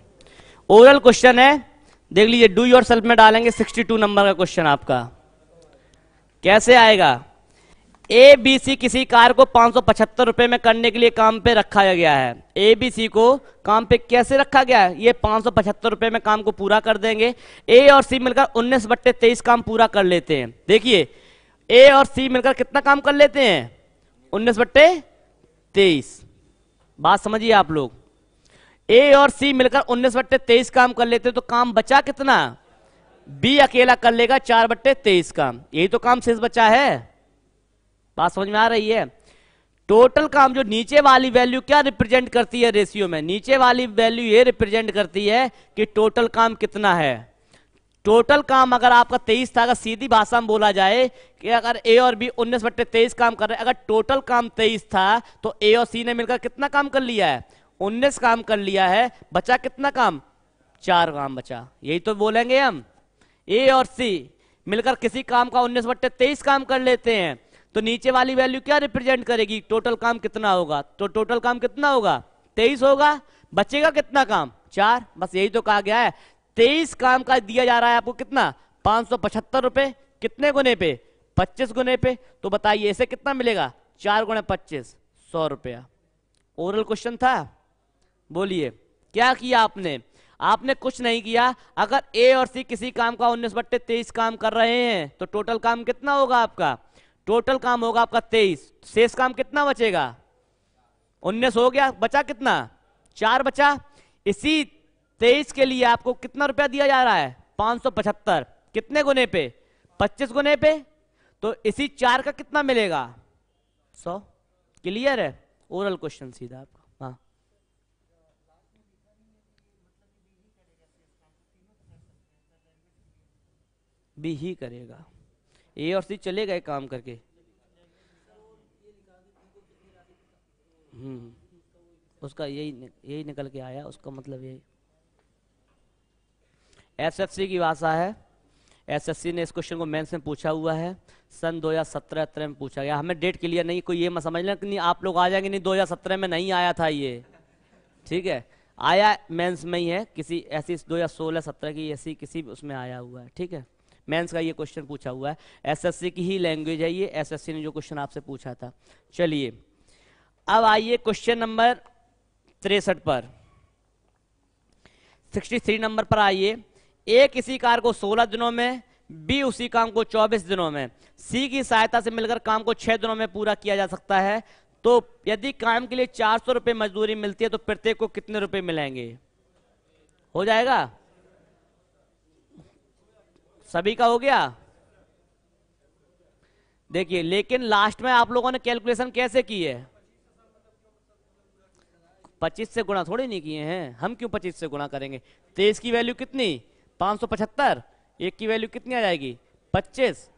ओरल क्वेश्चन है देख लीजिए डू योर सेल्फ में डालेंगे सिक्सटी टू नंबर का क्वेश्चन आपका। कैसे आएगा? ए बी सी किसी कार को पाँच रुपए में करने के लिए काम पे रखा गया है। ए बी सी को काम पे कैसे रखा गया है? ये पाँच रुपए में काम को पूरा कर देंगे। ए और सी मिलकर उन्नीस बट्टे तेईस काम पूरा कर लेते हैं। देखिए ए और सी मिलकर कितना काम कर लेते हैं? उन्नीस बट्टे तेईस। बात समझिए आप लोग। ए और सी मिलकर उन्नीस बट्टे तेईस काम कर लेते तो काम बचा कितना? बी अकेला कर लेगा, चार बट्टे तेईस काम। यही तो काम शेष बचा है। बात समझ में आ रही है? टोटल काम जो नीचे वाली वैल्यू क्या रिप्रेजेंट करती है रेशियो में? नीचे वाली वैल्यू ये रिप्रेजेंट करती है कि टोटल काम कितना है। टोटल काम अगर आपका तेईस था, अगर सीधी भाषा में बोला जाए कि अगर ए और बी उन्नीस बट्टे तेईस काम कर रहे हैं, अगर टोटल काम तेईस था तो ए और सी ने मिलकर कितना काम कर लिया है? उन्नीस काम कर लिया है, बचा कितना काम? चार काम बचा। यही तो बोलेंगे हम। ए और सी, मिलकर किसी काम का उन्नीस बट्टे तेईस काम कर लेते हैं तो नीचे वाली वैल्यू क्या रिप्रेजेंट करेगी? टोटल काम कितना होगा? तो टोटल काम कितना होगा? तेईस होगा। बचेगा कितना काम? चार। बस यही तो कहा गया है। तेईस काम का दिया जा रहा है आपको कितना? पाँच सौ पचहत्तर रुपए। कितने गुने पे? पच्चीस गुने पे। तो बताइए इसे कितना मिलेगा? चार गुणे पच्चीस। सौ रुपया। ओरल क्वेश्चन था? बोलिए, क्या किया आपने? आपने कुछ नहीं किया। अगर ए और सी किसी काम का उन्नीस बट्टे तेईस काम कर रहे हैं तो टोटल काम कितना होगा आपका? टोटल काम होगा आपका तेईस। शेष काम कितना बचेगा? उन्नीस हो गया। बचा कितना? चार बचा। इसी तेईस के लिए आपको कितना रुपया दिया जा रहा है? पाँच सौ पचहत्तर। कितने गुने पे? पच्चीस गुने पे? तो इसी चार का कितना मिलेगा? सौ। क्लियर है? ओरल क्वेश्चन सीधा। आपका हाँ करेगा। ए और सी चले गए काम करके। हम्म उसका यही यही निकल के आया, उसका मतलब यही। एसएससी की भाषा है। एसएससी ने इस क्वेश्चन को मेंस में पूछा हुआ है। सन 2017 में पूछा गया। हमें डेट क्लियर नहीं, कोई ये मत समझ लें कि नहीं, आप लोग आ जाएँगे नहीं 2017 में नहीं आया था ये। ठीक है? आया मेंस में ही है, किसी ऐसी 2016 17 की ऐसी किसी उसमें आया हुआ है। ठीक है? मेंस का ये क्वेश्चन पूछा हुआ है। एसएससी की ही लैंग्वेज है ये। एसएससी ने जो क्वेश्चन आपसे पूछा था। चलिए। अब आइए क्वेश्चन नंबर तिरसठ पर। 63 नंबर पर आइए। ए किसी कार को 16 दिनों में बी उसी काम को 24 दिनों में। सी की सहायता से मिलकर काम को 6 दिनों में पूरा किया जा सकता है। तो यदि काम के लिए चार सौ रुपए मजदूरी मिलती है तो प्रत्येक को कितने रुपए मिलेंगे? हो जाएगा? सभी का हो गया? देखिए, लेकिन लास्ट में आप लोगों ने कैलकुलेशन कैसे की है? पच्चीस से गुणा थोड़ी नहीं किए हैं। हम क्यों पच्चीस से गुणा करेंगे? तेईस की वैल्यू कितनी? पाँच सौ पचहत्तर। एक की वैल्यू कितनी आ जाएगी? पच्चीस।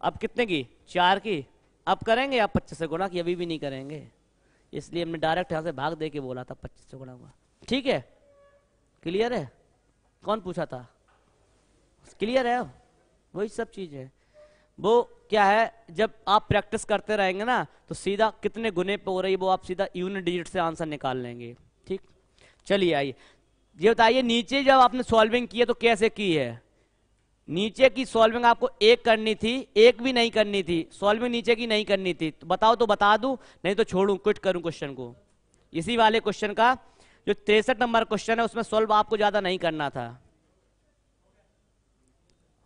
अब कितने की? चार की। अब करेंगे आप पच्चीस से गुणा की? अभी भी नहीं करेंगे। इसलिए हमने डायरेक्ट यहाँ से भाग दे के बोला था पच्चीस से गुणा हुआ। ठीक है? क्लियर है? कौन पूछा था? क्लियर है? वही सब चीज़ है। वो क्या है, जब आप प्रैक्टिस करते रहेंगे ना तो सीधा कितने गुने पे हो रही है वो आप सीधा यूनिट डिजिट से आंसर निकाल लेंगे, ठीक? चलिए आइए। ये बताइए, नीचे जब आपने सॉल्विंग की है तो कैसे की है? नीचे की सॉल्विंग आपको एक करनी थी, एक भी नहीं करनी थी। सॉल्विंग नीचे की नहीं करनी थी। तो बताओ तो बता दू, नहीं तो छोड़ू क्विट करूँ क्वेश्चन को। इसी वाले क्वेश्चन का, जो तिरसठ नंबर क्वेश्चन है, उसमें सॉल्व आपको ज़्यादा नहीं करना था।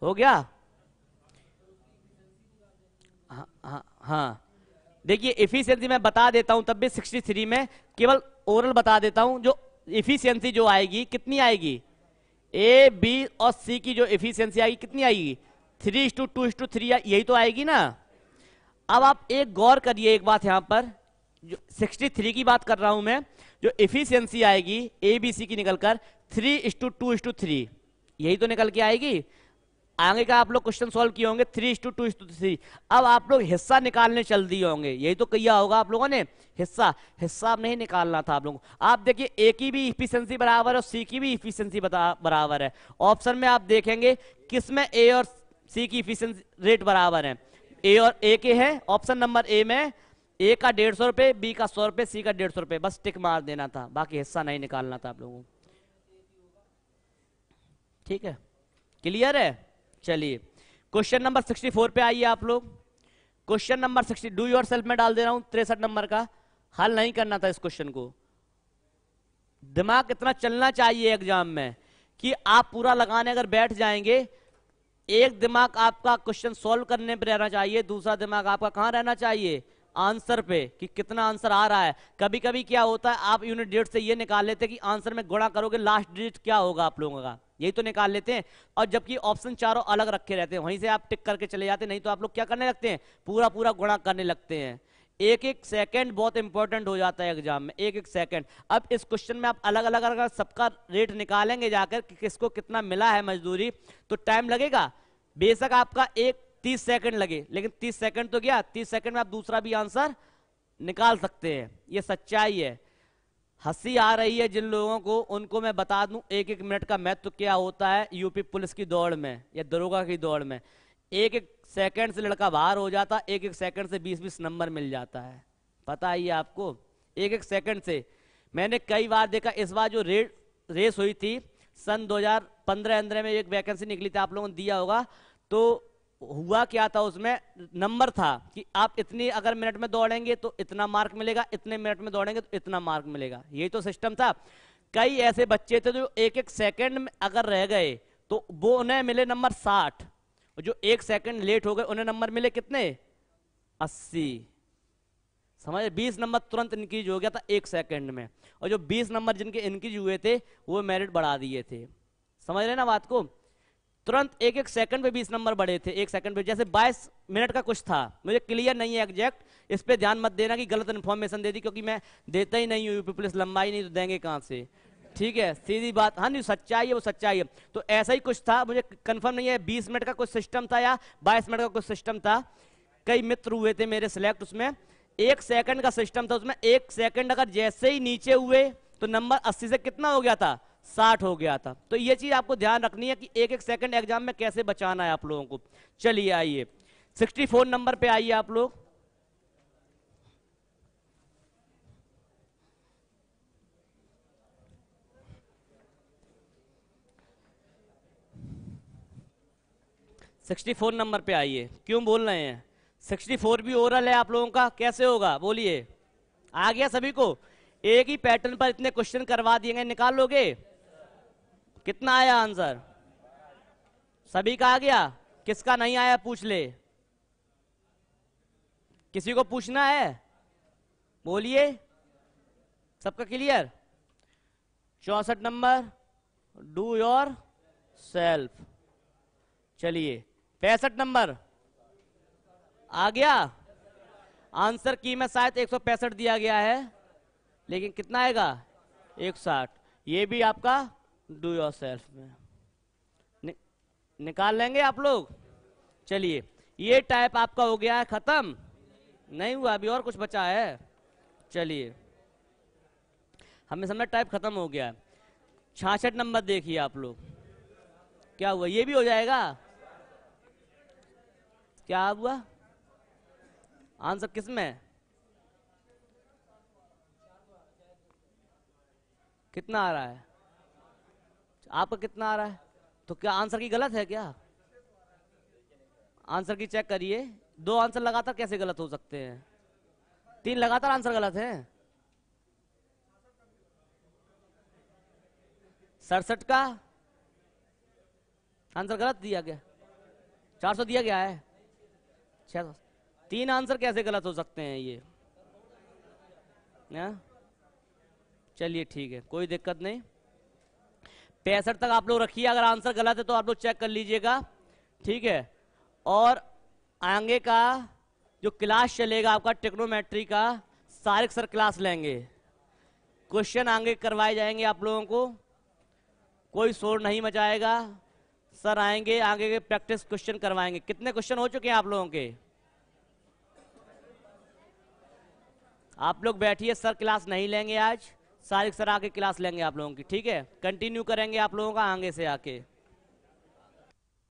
हो गया हाँ हाँ। देखिए इफिशियंसी मैं बता देता हूँ तब भी 63 में केवल ओरल बता देता हूँ जो इफिशियंसी जो आएगी, कितनी आएगी? ए बी और सी की जो इफिशियंसी आएगी, कितनी आएगी? Three two two two three यही तो आएगी ना? अब आप एक गौर करिए एक बात यहाँ पर, जो 63 की बात कर रहा हूँ मैं, जो इफिशियंसी आएगी ए बी सी की निकलकर three two two two three यही तो निकल के आएगी? आगे का आप लोग क्वेश्चन सॉल्व किए होंगे three two two two three अब आप लोग हिस्सा निकालने चल दिए होंगे। यही तो किया होगा आप लोगों ने। हिस्सा हिस्सा नहीं निकालना था आप लोगों आप देखिए ए की भी इफिशियंसी बराबर है और सी की भी इफिशियंसी बराबर है। ऑप्शन में आप देखेंगे, किसमें ए और सी की इफिशियंसी रेट बराबर है? ए और ए के है। ऑप्शन नंबर ए में ए का डेढ़ सौ रुपए बी का सौ रुपए सी का डेढ़ सौ रुपए। बस टिक मार देना था। बाकी हिस्सा नहीं निकालना था आप लोगों ठीक है? क्लियर है? चलिए। क्वेश्चन नंबर 64 पे आइए आप लोग। Question number 60 do yourself में डाल दे रहा हूँ, तिरसठ नंबर का। हल नहीं करना था इस क्वेश्चन को। दिमाग इतना चलना चाहिए एग्ज़ाम में कि आप पूरा लगाने अगर बैठ जाएँगे, एक दिमाग आपका क्वेश्चन सॉल्व करने पर रहना चाहिए, दूसरा दिमाग आपका कहाँ रहना चाहिए? आंसर पे, कि कितना आंसर आ रहा है। कभी कभी क्या होता है, आप यूनिट डेट से ये निकाल लेते कि आंसर में गुणा करोगे लास्ट डिजिट क्या होगा आप लोगों का? यही तो निकाल लेते हैं। और जबकि ऑप्शन चारों अलग रखे रहते हैं, वहीं से आप टिक करके चले जाते नहीं तो आप लोग क्या करने लगते हैं? पूरा पूरा गुणा करने लगते हैं। एक एक सेकंड बहुत इंपॉर्टेंट हो जाता है एग्ज़ाम में एक एक सेकंड अब इस क्वेश्चन में आप अलग अलग अगर सबका रेट निकालेंगे जाकर कि किसको कितना मिला है मजदूरी तो टाइम लगेगा। बेशक आपका एक तीस सेकंड लगे, लेकिन तीस सेकंड तो गया, तीस सेकंड में आप दूसरा भी आंसर निकाल सकते हैं। ये सच्चाई है। हँसी आ रही है जिन लोगों को, उनको मैं बता दूँ एक एक मिनट का महत्व क्या होता है यूपी पुलिस की दौड़ में या दरोगा की दौड़ में? एक एक सेकंड से लड़का बाहर हो जाता एक एक सेकंड से बीस बीस नंबर मिल जाता है। पता ही है आपको? एक एक सेकंड से। मैंने कई बार देखा, इस बार जो रेट रेस हुई थी, सन 2015 अंदर में एक वैकेंसी निकली थी, आप लोगों ने दिया होगा तो हुआ क्या था उसमें? नंबर था कि आप इतनी अगर मिनट में दौड़ेंगे तो इतना मार्क मिलेगा, इतने मिनट में दौड़ेंगे तो इतना मार्क मिलेगा। यही तो सिस्टम था। कई ऐसे बच्चे थे जो एक एक सेकंड में अगर रह गए तो वो उन्हें मिले नंबर साठ। जो एक सेकंड लेट हो गए, उन्हें नंबर मिले कितने? अस्सी। समझ? बीस नंबर तुरंत इनक्रीज हो गया था एक सेकंड में। और जो बीस नंबर जिनके इनक्रीज हुए थे, वो मेरिट बढ़ा दिए थे। समझ रहे ना बात को? तुरंत एक एक सेकंड पे बीस नंबर बढ़े थे, एक सेकंड पे। जैसे बाईस मिनट का कुछ था। मुझे क्लियर नहीं है एग्जैक्ट इस पर ध्यान मत देना कि गलत इन्फॉर्मेशन दे दी, क्योंकि मैं देता ही नहीं हूँ यूपी पुलिस लंबाई नहीं तो देंगे कहाँ से। ठीक है, सीधी बात। हाँ नहीं सच्चाई है, वो सच्चाई है। तो ऐसा ही कुछ था, मुझे कंफर्म नहीं है। बीस मिनट का कुछ सिस्टम था या बाईस मिनट का कुछ सिस्टम था। कई मित्र हुए थे मेरे सिलेक्ट उसमें। एक सेकंड का सिस्टम था उसमें। एक सेकंड अगर जैसे ही नीचे हुए तो नंबर अस्सी से कितना हो गया था? साठ हो गया था। तो ये चीज़ आपको ध्यान रखनी है कि एक एक सेकंड एग्ज़ाम में कैसे बचाना है आप लोगों को। चलिए आइए। सिक्सटी फोर नंबर पे आइए आप लोग। सिक्सटी फोर नंबर पे आइए। क्यों बोल रहे हैं? सिक्सटी फोर भी ओरल है आप लोगों का। कैसे होगा? बोलिए। आ गया सभी को? एक ही पैटर्न पर इतने क्वेश्चन करवा दिए गए। निकाल लोगे? कितना आया आंसर? सभी का आ गया? किसका नहीं आया, पूछ ले। किसी को पूछना है? बोलिए। सबका क्लियर? चौसठ नंबर। Do your self. चलिए, पैंसठ नंबर। आ गया? आंसर की में शायद एक सौ पैंसठ दिया गया है, लेकिन कितना आएगा? एक साठ। ये भी आपका डू योर सेल्फ में नि, निकाल लेंगे आप लोग? चलिए ये टाइप आपका हो गया है खत्म। नहीं हुआ अभी और कुछ बचा है। चलिए हमें समझ टाइप खत्म हो गया है। छाछठ नंबर देखिए आप लोग। क्या हुआ? ये भी हो जाएगा? क्या हुआ? आंसर किसमें? कितना आ रहा है? आपका कितना आ रहा है? तो क्या आंसर की गलत है क्या? आंसर की चेक करिए। दो आंसर लगातार कैसे गलत हो सकते हैं? तीन लगातार आंसर गलत है। सड़सठ का आंसर गलत दिया गया। चार सौ दिया गया है। छह सौ। तीन आंसर कैसे गलत हो सकते हैं ये? चलिए ठीक है, कोई दिक्कत नहीं। पैंसठ तक आप लोग रखिए, अगर आंसर गलत है तो आप लोग चेक कर लीजिएगा। ठीक है? और आगे का जो क्लास चलेगा आपका टेक्नोमेट्री का, सारे सर क्लास लेंगे। क्वेश्चन आगे करवाए जाएँगे आप लोगों को। कोई शोर नहीं मचाएगा। सर आएँगे, आगे के प्रैक्टिस क्वेश्चन करवाएँगे। कितने क्वेश्चन हो चुके हैं आप लोगों के? आप लोग बैठिए, सर क्लास नहीं लेंगे आज। सारे सर आके क्लास लेंगे आप लोगों की, ठीक है? कंटिन्यू करेंगे आप लोगों का आगे से आके।